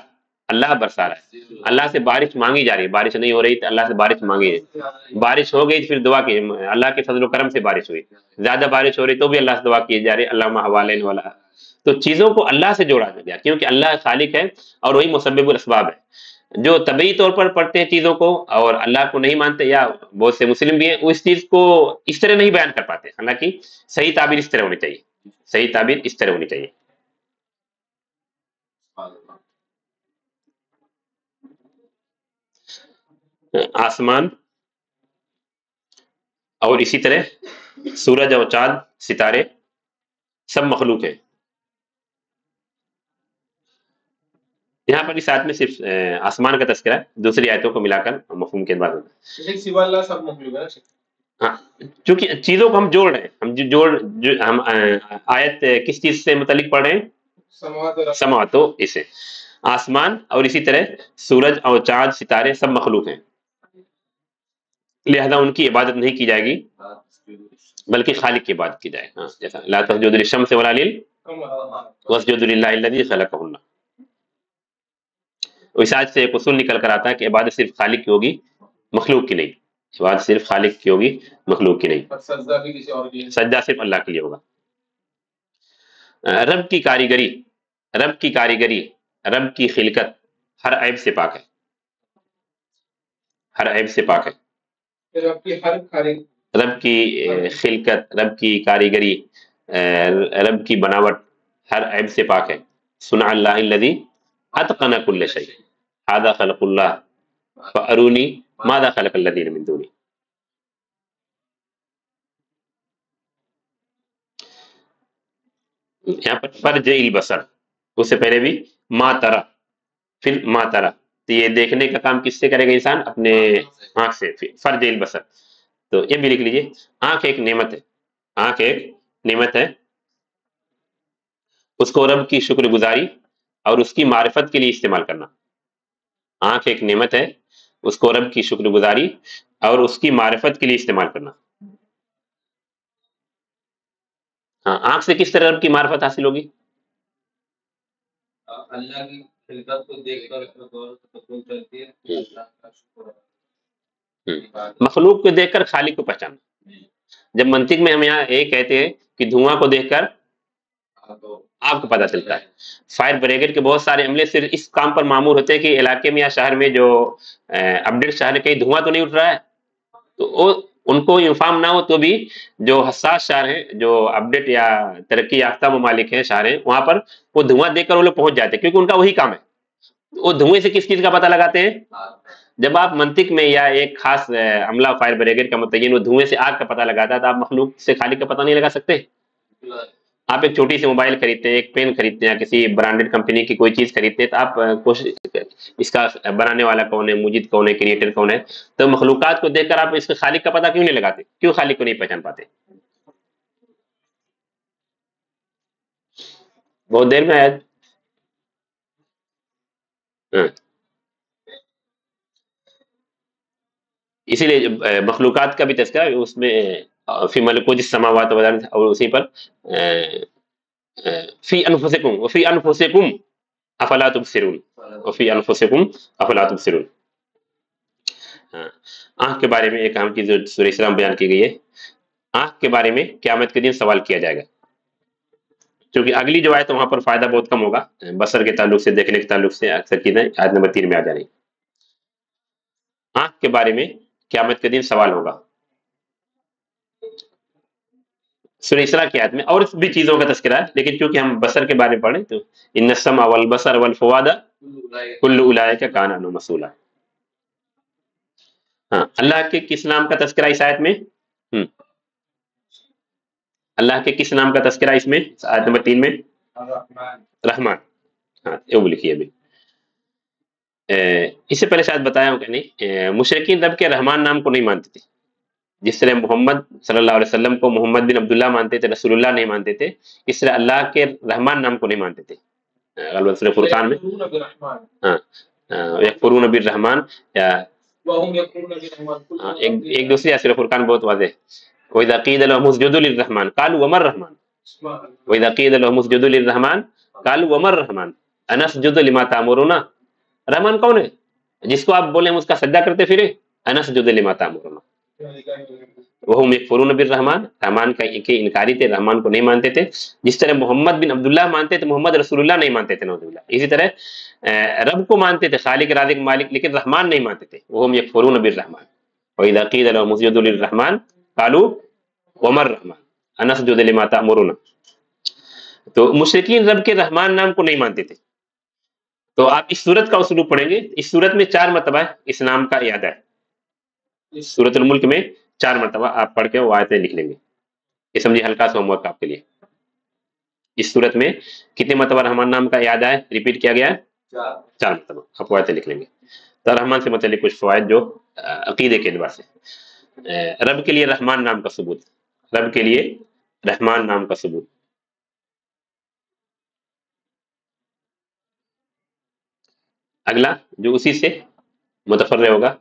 اللہ برسا رہا ہے۔ اللہ سے بارش مانگی جا رہی ہے۔ بارش نہیں ہو رہی تو اللہ سے بارش مانگی ہے۔ بارش ہو گئی پھر دعا کی۔ اللہ کے فضل و کرم سے بارش ہوئی۔ زیادہ بارش ہو رہی تو بھی اللہ سے دعا کی جا رہی ہے۔ اللہ حوالین والا تو چیزوں کو اللہ سے جوڑا گیا کیونکہ اللہ خالق ہے اور وہی مسبب الاسباب ہے۔ جو طبعی طور پر پڑھتے ہیں چیزوں کو اور اللہ کو نہیں مانتے یا بہت سے مسلم بھی ہیں، وہ اس چیز کو اس طرح نہیں بیان کر پاتے۔ حالانکہ صحیح تعبیر اس طرح ہونی چاہیے۔ صحیح تعبیر اس طرح ہونی چاہیے۔ آسمان اور اسی طرح سورج اور چاند، ستارے، سب مخلوق ہیں۔ یہاں پر اس آیت میں صرف آسمان کا تذکرہ ہے دوسری آیتوں کو ملا کر مفہوم کے بعد ہاں چونکہ چیزوں کو ہم جوڑ رہے ہیں ہم جوڑ جو ہم آیت کس چیز سے متعلق پڑھ رہے ہیں؟ سماعتوں اسے۔ آسمان اور اسی طرح سورج اور چاند ستارے سب مخلوق ہیں۔ لہذا ان کی عبادت نہیں کی جائے گی بلکہ خالق کی عبادت کی جائے۔ ہاں جیسا لا تسجد للشمس ولا لل واسجد للہ الذي خلقهن۔ اس آج سے ایک اصول نکل کر آتا ہے کہ عبادت صرف خالق کی ہوگی مخلوق کی نہیں۔ عبادت صرف خالق کی ہوگی مخلوق کی نہیں۔ سجدہ صرف اللہ کے لیے ہوگا۔ رب کی کاریگری رب کی کاریگری رب کی خلقت ہر عیب سے پاک ہے۔ ہر عیب سے پاک ہے۔ رب کی خلقت رب کی کاریگری رب کی بناوٹ ہر عیب سے پاک ہے۔ سنا اللہ الذي اتقن كل شيء۔ هذا خلق الله. فاروني ماذا خلق الذين من دوني. یہاں پر فرج البصر. اس سے پہلے بھی ما ترا پھر ما ترا تو یہ دیکھنے کا کام کس سے کرے گا انسان؟ اپنے آنکھ سے. فرج البصر. تو یہ بھی لکھ لیجیے. آنکھ ایک نعمت ہے. آنکھ ایک نعمت ہے. اس کو رب کی شکر گزاری اور اس کی معرفت کے لیے استعمال کرنا. آنکھ ایک نعمت ہے اس کو رب کی شکر گزاری اور اس کی معرفت کے لیے استعمال کرنا۔ ہاں آنکھ سے کس طرح رب کی معرفت حاصل ہوگی؟ اللہ کی مخلوق کو دیکھ کر خالق کو پہچان جب منطق میں ہم یہاں یہ کہتے ہیں کہ دھواں کو دیکھ کر آپ کو پتا چلتا ہے۔ فائر بریگیڈ کے بہت سارے عملے صرف اس کام پر معمور ہوتے ہیں کہ علاقے میں یا شہر میں جو اپڈیٹ شہر کہیں دھواں تو نہیں اٹھ رہا ہے۔ تو ان کو انفارم نہ ہو تو بھی جو حساس شہر ہیں، جو اپڈیٹ یا ترقی یافتہ ممالک ہیں، شہر ہیں، وہاں پر وہ دھواں دیکھ کر وہ لوگ پہنچ جاتے ہیں، کیونکہ ان کا وہی کام ہے۔ وہ دھوئیں سے کس چیز کا پتہ لگاتے ہیں؟ جب آپ منطق میں یا ایک خاص عملہ فائر بریگیڈ کا متعین وہ دھوئیں سے آگ کا پتہ لگاتا ہے، تو آپ مخلوق سے خالق کا پتہ نہیں لگا سکتے۔ آپ ایک چھوٹی سی موبائل خریدتے ہیں، ایک پین خریدتے ہیں، یا کسی برانڈیڈ کمپنی کی کوئی چیز خریدتے ہیں، تو آپ کوشش، اس کا بنانے والا کون ہے مجید کون ہے کریٹر کون ہے؟ تو مخلوقات کو دیکھ کر آپ اس کے خالق کا پتہ کیوں نہیں لگاتے؟ کیوں خالق کو نہیں پہچان پاتے؟ بہت دیر میں آیا۔ ہاں۔ اسی لیے مخلوقات کا بھی تذکرہ، اس میں فی ملکوت السماوات والارض اور اسی پر فی انفسکم وفی انفسکم افلا تبصرون. وفی انفسکم افلا تبصرون. آنکھ کے بارے میں ایک اہم چیز سورہ اسلام بیان کی گئی ہے. آنکھ کے بارے میں قیامت کے دن سوال کیا جائے گا. کیونکہ اگلی جو آئے تو وہاں پر فائدہ بہت کم ہوگا. بسر کے تعلق سے، دیکھنے کے تعلق سے اکثر چیزیں آج نمبر تین میں آ جا رہی آنکھ کے بارے میں قیامت کے دن سوال ہوگا. سورہ اسرا کی آیت میں اور بھی چیزوں کا تذکرہ ہے، لیکن چونکہ ہم بسر کے بارے پڑھیں تو انسم اول بسر اول کل اولائے کا کانا نو مسولہ ہاں اللہ کے کس نام کا تذکرہ اس آیت میں؟ اللہ کے کس نام کا تذکرہ اس میں؟ آیت نمبر تین میں۔ رحمان۔ ہاں وہ لکھیے ابھی۔ اس سے پہلے شاید بتایا ہوں کہ نہیں مشرقین رب کے رحمان نام کو نہیں مانتے تھے۔ جس طرح محمد صلی اللہ علیہ وسلم کو محمد بن عبداللہ مانتے تھے رسول اللہ نہیں مانتے تھے اس طرح اللہ کے رحمان نام کو نہیں مانتے تھے۔ فرقان میں۔ ہاں فرون نبی الرحمان یا ایک دوسری اصر فرقان بہت واضح وہی عقید المسجد الرحمان کالو عمر رحمان وہی عقید المسجد الرحمان کالو عمر رحمان انس جد لما تامرونا رحمان کون ہے؟ جس کو آپ بولیں اس کا سجدہ کرتے پھرے انس جد لما تامرونا وہ فرون نبی الرحمان رحمان کا کے انکاری تھے، رحمان کو نہیں مانتے تھے۔ جس طرح محمد بن عبداللہ مانتے تھے، محمد رسول اللہ نہیں مانتے تھے نوز اللہ اسی طرح رب کو مانتے تھے، خالق، رازق، مالک، لیکن رحمان نہیں مانتے تھے۔ وہ یک فرون نبی الرحمان وحید عقید مسجد الرحمان کالو عمر رحمان انس جو دل تو مشرقین رب کے رحمان نام کو نہیں مانتے تھے۔ تو آپ اس صورت کا اسلوب پڑھیں گے۔ اس صورت میں چار مرتبہ اس نام کا یاد ہے۔ صورت الملک میں چار مرتبہ آپ پڑھ کے وہ آیتیں لکھ لیں گے۔ یہ سمجھے ہلکا سا ہوم ورک آپ کے لیے۔ اس صورت میں کتنے مرتبہ رحمان نام کا یاد آئے؟ ریپیٹ کیا گیا؟ چار۔ مرتبہ۔ آپ آیتیں لکھ لیں گے۔ تو رحمان سے متعلق کچھ فوائد جو عقیدے کے اعتبار سے۔ رب کے لیے رحمان نام کا ثبوت۔ رب کے لیے رحمان نام کا ثبوت۔ اگلا جو اسی سے متفر ہوگا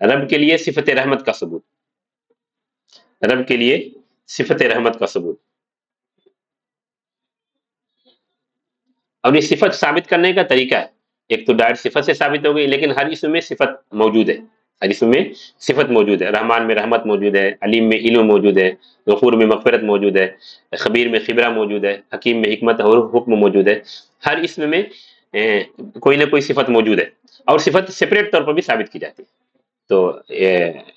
رب کے لیے صفت رحمت کا ثبوت۔ رب کے لیے صفت رحمت کا ثبوت۔ اپنی صفت ثابت کرنے کا طریقہ ہے۔ ایک تو ڈائر صفت سے ثابت ہو گئی، لیکن ہر اسم میں صفت موجود ہے۔ ہر اسم میں صفت موجود ہے۔ رحمان میں رحمت موجود ہے، علیم میں علم موجود ہے، غفور میں مغفرت موجود ہے، خبیر میں خبرہ موجود ہے، حکیم میں حکمت اور حکم موجود ہے۔ ہر اسم میں کوئی نہ کوئی صفت موجود ہے۔ اور صفت سپریٹ طور پر بھی ثابت کی جاتی ہے۔ تو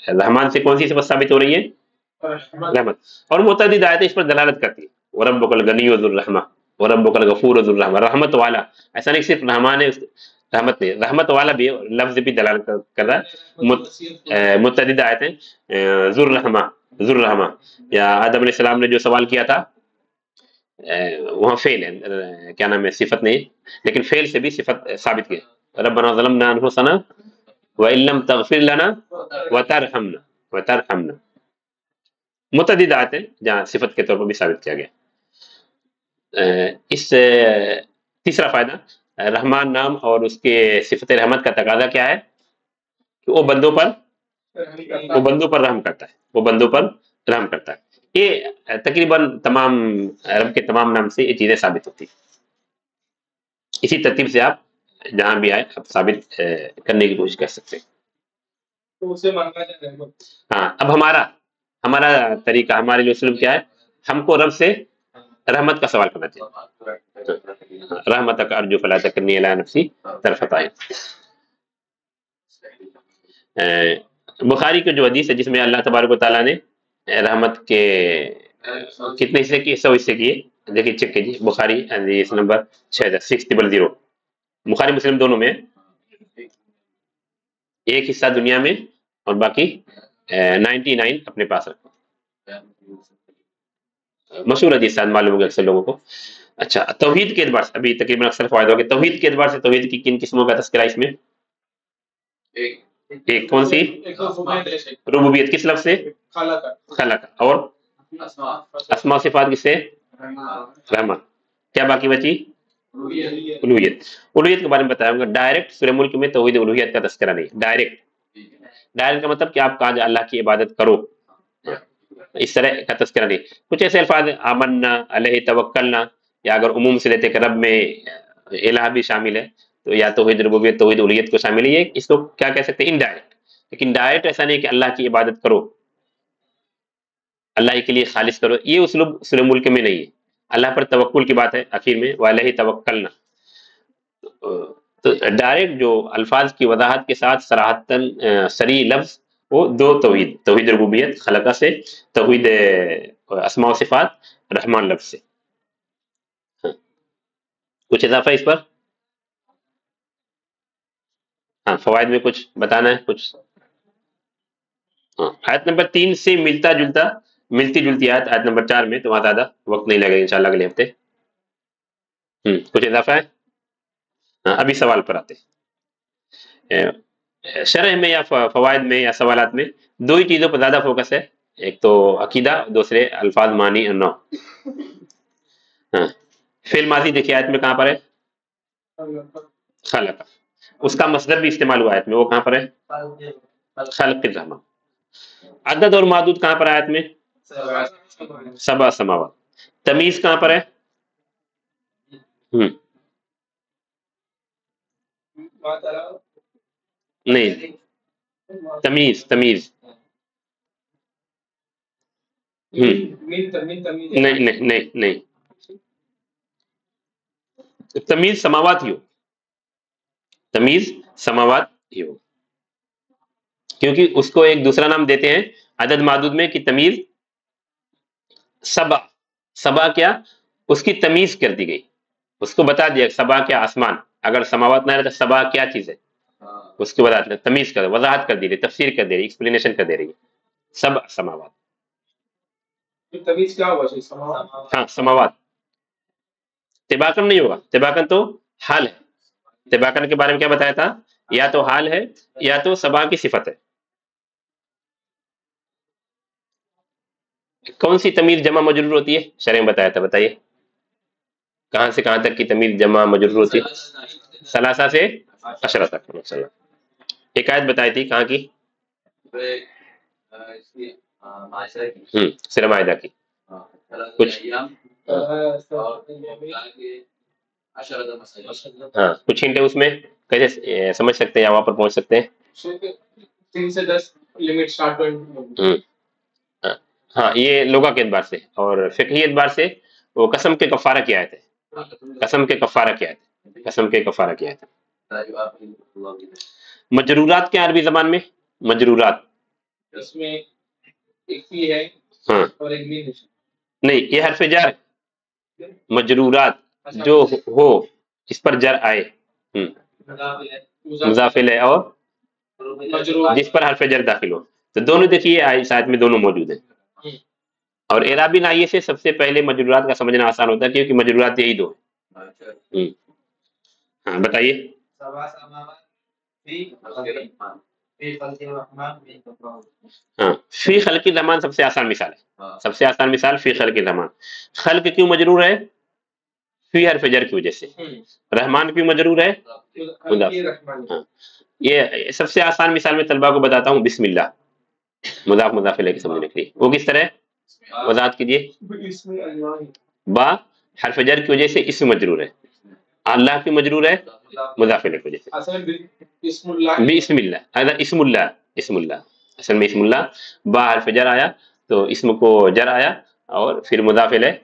رحمان سے کون سی صفت ثابت ہو رہی ہے؟ رحمت۔ اور متعدد آیتیں اس پر دلالت کرتی ہے ورب بکل غنی عز الرحمہ ورب بکل غفور عز الرحمہ رحمت والا ایسا نہیں صرف رحمان ہے رحمت نہیں رحمت والا بھی لفظ بھی دلالت کر رہا ہے۔ متعدد آیتیں۔ ذر رحمہ ذر رحمہ یا آدم علیہ السلام نے جو سوال کیا تھا وہاں فیل ہے۔ کیا نام ہے؟ صفت نہیں لیکن فیل سے بھی صفت ثابت کی ربنا ظلمنا انفسنا وَإِلَّمْ تَغْفِرْ لَنَا وَتَرْحَمْنَا وَتَرْحَمْنَا۔ متعدد آتے ہیں جہاں صفت کے طور پر بھی ثابت کیا گیا۔ اس، تیسرا فائدہ، رحمان نام اور اس کے صفت رحمت کا تقاضا کیا ہے؟ کہ وہ بندوں پر، وہ بندوں پر رحم کرتا ہے، وہ بندوں پر رحم کرتا ہے۔ یہ تقریباً تمام رب کے تمام نام سے یہ چیزیں ثابت ہوتی ہیں۔ اسی ترتیب سے آپ جہاں بھی آئے آپ ثابت کرنے کی کوشش کر سکتے ہاں اب ہمارا ہمارا طریقہ ہمارے جو سلم کیا ہے ہم کو رب سے رحمت کا سوال کرنا چاہیے۔ رحمت کا ارجو فلا تکنی علی نفسی آئے بخاری کے جو حدیث ہے جس میں اللہ تبارک و تعالیٰ نے رحمت کے کتنے حصے کی سو حصے کیے دیکھیے چیک کیجیے بخاری حدیث نمبر چھ ہزار سکس ٹریبل زیرو بخاری مسلم دونوں میں ایک حصہ دنیا میں اور باقی نائنٹی نائن اپنے پاس رکھو۔ مشہور حدیث معلوم ہوگا اکثر لوگوں کو۔ اچھا توحید کے اعتبار سے ابھی تقریباً اکثر فوائد ہوگا۔ توحید کے اعتبار سے توحید کی کن قسموں کا تذکرہ اس میں؟ ایک۔ کون سی؟ ربوبیت کس لفظ سے؟ خلق اور؟ اسماء۔ صفات کس سے؟ رحمان۔ کیا باقی بچی؟ الوحیت الوحیت کے بارے میں بتایا گا ڈائریکٹ سورہ ملک میں توحید الوحیت کا تذکرہ نہیں ڈائریکٹ ڈائریکٹ کا مطلب کہ آپ کہا اللہ کی عبادت کرو اس طرح کا تذکرہ نہیں کچھ ایسے الفاظ آمنا علیہ توکلنا یا اگر عموم سے لیتے کہ رب میں الہ بھی شامل ہے تو یا توحید ربوبیت توحید الیت کو شامل ہے یہ اس کو کیا کہہ سکتے ہیں انڈائریکٹ لیکن ڈائریکٹ ایسا نہیں کہ اللہ کی عبادت کرو اللہ کے لیے خالص کرو یہ اسلوب سر ملک میں نہیں ہے اللہ پر توکل کی بات ہے آخر میں وہ اللہ توکلنا۔ تو ڈائریکٹ جو الفاظ کی وضاحت کے ساتھ سراہتاً سری لفظ، وہ دو توحید توحید ربوبیت، خلقہ سے، توحید اسماء و صفات، رحمان لفظ سے۔ ہاں۔ کچھ اضافہ اس پر؟ ہاں فوائد میں کچھ بتانا ہے، کچھ۔ ہاں۔ آیت نمبر تین سے ملتا جلتا ملتی جلتی آیت آیت نمبر چار میں، تو وہاں زیادہ وقت نہیں لگے گا انشاءاللہ اگلے ہفتے۔ ہوں کچھ اضافہ ہے؟ ہاں ابھی سوال پر آتے۔ شرح میں یا فوائد میں یا سوالات میں دو ہی چیزوں پر زیادہ فوکس ہے۔ ایک تو عقیدہ، دوسرے الفاظ معنی نو ہاں فیل ماضی دیکھیے، آیت میں کہاں پر ہے؟ خلق۔ اس کا مصدر بھی استعمال ہوا آیت میں، وہ کہاں پر ہے؟ خلق الرحمن۔ عدد اور معدود کہاں پر آیت میں؟ سبا سماوات تمیز کہاں پر ہے؟ ہوں نہیں۔ تمیز تمیز۔ نہیں نہیں نہیں نہیں۔ تمیز سماوات ہی ہو۔ تمیز سماوات ہی ہو۔ کیونکہ اس کو ایک دوسرا نام دیتے ہیں، عدد معدود میں، کہ تمیز سبا سبا کیا؟ اس کی تمیز کر دی گئی۔ اس کو بتا دیا سبا کیا آسمان؟ اگر سماوات نہ رہتا سبا کیا چیز ہے؟ اس کی وضاحت تمیز کر وضاحت کر دے رہی تفسیر کر دے رہی ایکسپلینیشن کر دے رہی ہے۔ سب سماوات۔ ہاں سماوات۔ تباکن نہیں ہوگا۔ تباکن تو حال ہے۔ تباکن کے بارے میں کیا بتایا تھا؟ یا تو حال ہے یا تو سبا کی صفت ہے۔ کون سی تمیز جمع مجرور ہوتی ہے؟ شرح بتایا تھا بتائیے۔ کہاں سے کہاں تک کی تمیز جمع مجرور ہوتی ہے؟ سلاسہ سے اشرا تک ایک آیت بتائی تھی کہاں کی؟ سر معاہدہ کی۔ کچھ۔ ہاں کچھ ہنٹ ہے اس میں کیسے سمجھ سکتے ہیں یا وہاں پر پہنچ سکتے ہیں؟ ہاں یہ لوگا کے اعتبار سے اور فقہی اعتبار سے وہ قسم کے کفارہ کی آیت ہے قسم کے کفارہ کی آیت ہے قسم کے کفارہ کی آیت ہے مجرورات کیا عربی زبان میں؟ مجرورات۔ اس میں ایک فی ہے ہاں۔ اور ایک نہیں یہ حرف جر۔ مجرورات جو ہو جس پر جر آئے۔ مضافل ہے اور جس پر حرف جر داخل ہو۔ تو دونوں دیکھیے اس آیت میں دونوں موجود ہیں۔ اور اعرابی نائیے سے سب سے پہلے مجرورات کا سمجھنا آسان ہوتا ہے کیونکہ مجرورات یہی دو ہاں بتائیے۔ ہاں فی خلق الرحمان سب سے آسان مثال ہے۔ سب سے آسان مثال فی خلق الرحمان خلق کیوں مجرور ہے؟ فی حرف جر کی وجہ سے۔ رحمان کیوں مجرور ہے؟ ہاں۔ یہ سب سے آسان مثال میں طلبہ کو بتاتا ہوں۔ بسم اللہ۔ مضاف مضاف لے کے سمجھنے کے لیے وہ کس طرح وضاحت کیجیے با، حرف جر کی وجہ سے اس میں مجرور ہے۔ اللہ کی مجرور ہے مضافر کی وجہ سے۔ اسم اللہ۔ اسم اللہ اسم اللہ۔ اصل میں اسم اللہ۔ با حرف جر آیا تو اسم کو جر آیا اور پھر مضافل ہے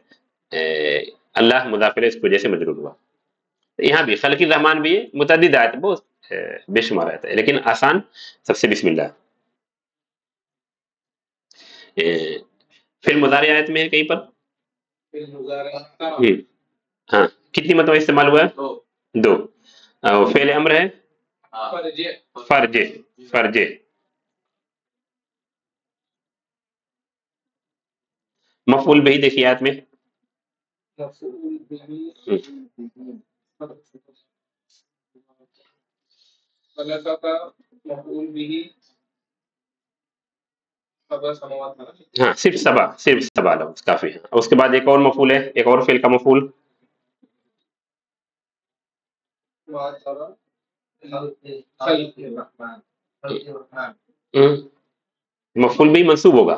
اللہ مضافل اس کی وجہ سے مجرور ہوا۔ یہاں بھی خلقی رحمان بھی متعدد آیت، بہت بے شمار آتا ہے۔ لیکن آسان سب سے بسم اللہ۔ پھر مزار آیت میں ہے کہیں پر؟ ہاں۔ کتنی مرتبہ استعمال ہوا ہے؟ دو۔ فعل امر ہے؟ فرج۔ فرج۔ فرج۔ مفعول بھی دیکھیے آیت میں۔ مفعول به خلقك مفعول به خبر سماوات ہے ہاں صرف سبا صرف سبا لفظ کافی ہے۔ اس کے بعد ایک اور مفعول ہے ایک اور فعل کا ہم، مفعول بھی منصوب ہوگا۔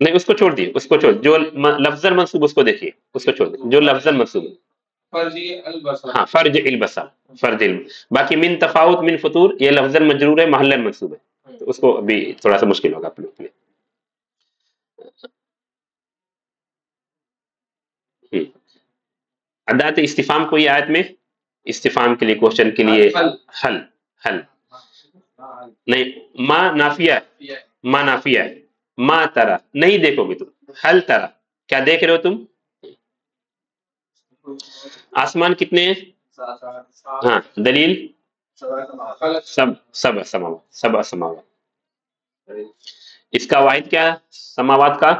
نہیں اس کو چھوڑ دیے اس کو چھوڑ۔ جو لفظ منصوب اس کو دیکھیے۔ اس کو چھوڑ دیے جو لفظ منصوب ہے ہاں فرج البسا فرج علم باقی من تفاوت من فطور یہ لفظ مجرور ہے محل منصوب ہے۔ تو اس کو ابھی تھوڑا سا مشکل ہوگا اپنے ہم۔ ادات استفام کو یہ آیت میں استفام کے لیے کوشچن کے لیے حل۔ حل نہیں ما نافیہ ما نافیہ ما ترا نہیں دیکھو گے تم۔ حل ترا کیا دیکھ رہے ہو تم؟ آسمان کتنے ہیں؟ ہاں دلیل؟ سب سب سماوات سب سماوات۔ اس کا واحد کیا ہے؟ سماوات کا؟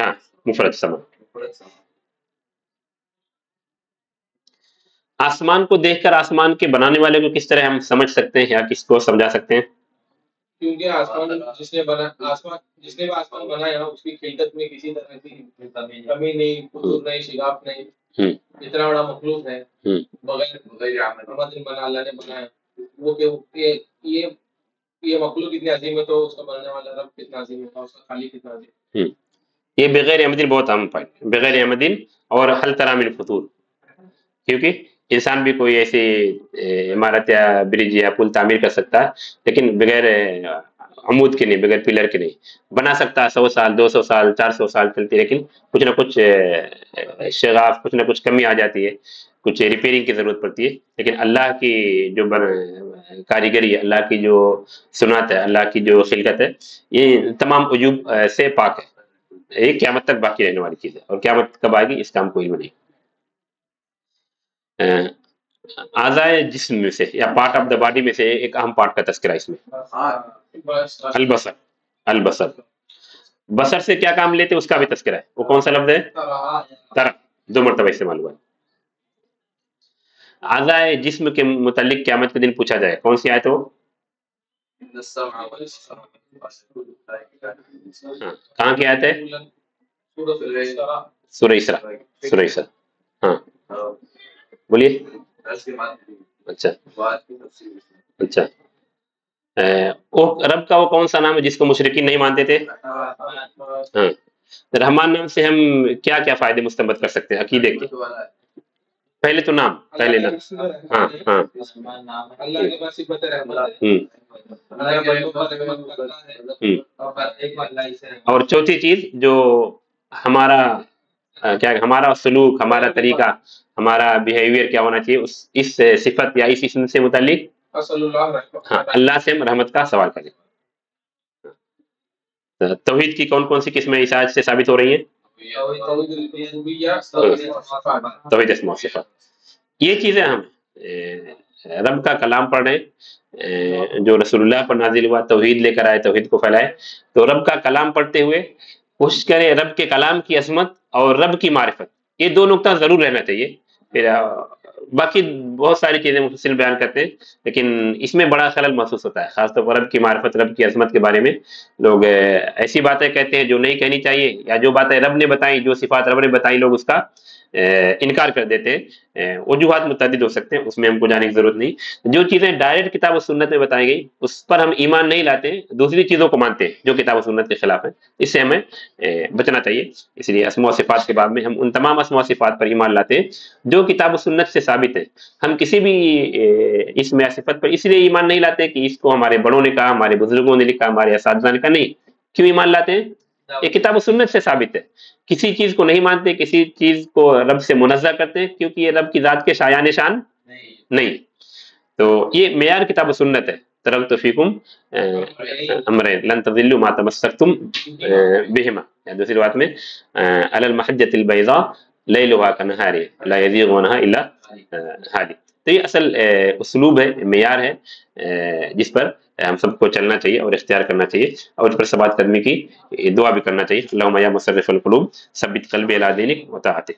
ہاں مفرد سما آسمان کو دیکھ کر آسمان کے بنانے والے کو کس طرح ہم سمجھ سکتے ہیں یا کس کو سمجھا سکتے ہیں؟ کیونکہ آسمان جس نے بنا آسمان جس نے بھی آسمان بنایا اس کی خلقت میں کسی طرح کی کمی نہیں قصور نہیں شگاف نہیں۔ اتنا بڑا مخلوق ہے۔ بغیر بغیر بنا اللہ نے بنایا۔ وہ کہ یہ یہ مخلوق اتنی عظیم ہے تو اس کا بنانے والا رب کتنا عظیم ہے اس کا خالق کتنا عظیم یہ بغیر احمدین بہت اہم پوائنٹ بغیر احمدین اور حل ترامل فطور۔ کیونکہ انسان بھی کوئی ایسی عمارت یا برج یا پل تعمیر کر سکتا ہے لیکن بغیر عمود کے نہیں، بغیر پلر کے نہیں۔ بنا سکتا ہے سو سال، دو سو سال، چار سو سال چلتی ہے لیکن کچھ نہ کچھ شغاف، کچھ نہ کچھ کمی آ جاتی ہے۔ کچھ ریپیئرنگ کی ضرورت پڑتی ہے۔ لیکن اللہ کی جو کاریگری ہے اللہ کی جو سنت ہے، اللہ کی جو خلقت ہے، یہ تمام عجوب سے پاک ہے۔ یہ قیامت تک باقی رہنے والی چیز ہے اور قیامت کب آئے گی، اس کا کو علم نہیں۔ اعضائے جسم میں سے یا پارٹ آف دا باڈی میں سے ایک اہم پارٹ کا تذکرہ اس میں۔ البصر البصر۔ بصر سے کیا کام لیتے اس کا بھی تذکرہ ہے۔ وہ کون سا لفظ ہے؟ ترا دو مرتبہ استعمال ہوا ہے۔ اعضائے جسم کے متعلق قیامت کے دن پوچھا جائے۔ کون سی آیت ہے وہ؟ ہاں۔ کہاں کی آیت ہے؟ سورہ اسرا سورہ اسرا ہاں۔ بولیے۔ اچھا۔ اچھا۔ رب کا وہ کون سا نام ہے جس کو مشرقین نہیں مانتے تھے؟ ہاں۔ رحمان نام سے ہم کیا کیا فائدے مستمت کر سکتے ہیں؟ عقیدے کے۔ پہلے تو نام پہلے نام۔ ہاں ہاں۔ اور چوتھی چیز جو ہمارا کیا ہمارا سلوک ہمارا طریقہ ہمارا بیہیویئر کیا ہونا چاہیے اس اس صفت یا اس اسم سے متعلق۔ ہاں اللہ سے ہم رحمت کا سوال کریں۔ تو توحید کی کون کون سی قسمیں اس آیت سے ثابت ہو رہی ہیں؟ توحید اسم و صفات یہ چیزیں ہم رب کا کلام پڑھ رہے ہیں۔ جو رسول اللہ پر نازل ہوا توحید لے کر آئے توحید کو پھیلائے۔ تو رب کا کلام پڑھتے ہوئے کوشش کریں رب کے کلام کی عظمت اور رب کی معرفت۔ یہ دو نقطہ ضرور رہنا چاہیے۔ پھر باقی بہت ساری چیزیں مفصل بیان کرتے ہیں، لیکن اس میں بڑا خلل محسوس ہوتا ہے، خاص طور پر رب کی معرفت، رب کی عظمت کے بارے میں۔ لوگ ایسی باتیں کہتے ہیں جو نہیں کہنی چاہیے، یا جو باتیں رب نے بتائیں جو صفات رب نے بتائی، لوگ اس کا انکار کر دیتے ہیں۔ وجوہات متعدد ہو سکتے ہیں، اس میں ہم کو جانے کی ضرورت نہیں۔ جو چیزیں ڈائریکٹ کتاب و سنت میں بتائی گئی، اس پر ہم ایمان نہیں لاتے دوسری چیزوں کو مانتے ہیں، جو کتاب و سنت کے خلاف ہیں۔ اس سے ہمیں بچنا چاہیے۔ اس لیے اسماء و صفات کے بعد میں ہم ان تمام اسماء و صفات پر ایمان لاتے ہیں۔ جو کتاب و سنت سے ثابت ہے، ہم کسی بھی اس میں صفت پر اس لیے ایمان نہیں لاتے کہ اس کو ہمارے بڑوں نے کہا، ہمارے بزرگوں نے لکھا، ہمارے اساتذہ نے کہا، نہیں۔ کیوں ایمان لاتے ہیں؟ یہ کتاب و سنت سے ثابت ہے۔ کسی چیز کو نہیں مانتے کسی چیز کو رب سے منزہ کرتے ہیں کیونکہ یہ رب کی ذات کے شایان شان نہیں۔ تو یہ معیار کتاب و سنت ہے۔ ترم تو فیکم امر لن تضلوا ما تمسکتم بہما۔ یا دوسری بات میں علی المحجت البیضاء لیلها کنہاری لا یزیغ عنها الا ہادی تو یہ اصل اسلوب ہے معیار ہے جس پر ہم سب کو چلنا چاہیے اور اختیار کرنا چاہیے اور اس پر ثبات کرنے کی دعا بھی کرنا چاہیے۔ اللہم یا مصرف القلوب، ثبت قلب الادینک وطاعتک۔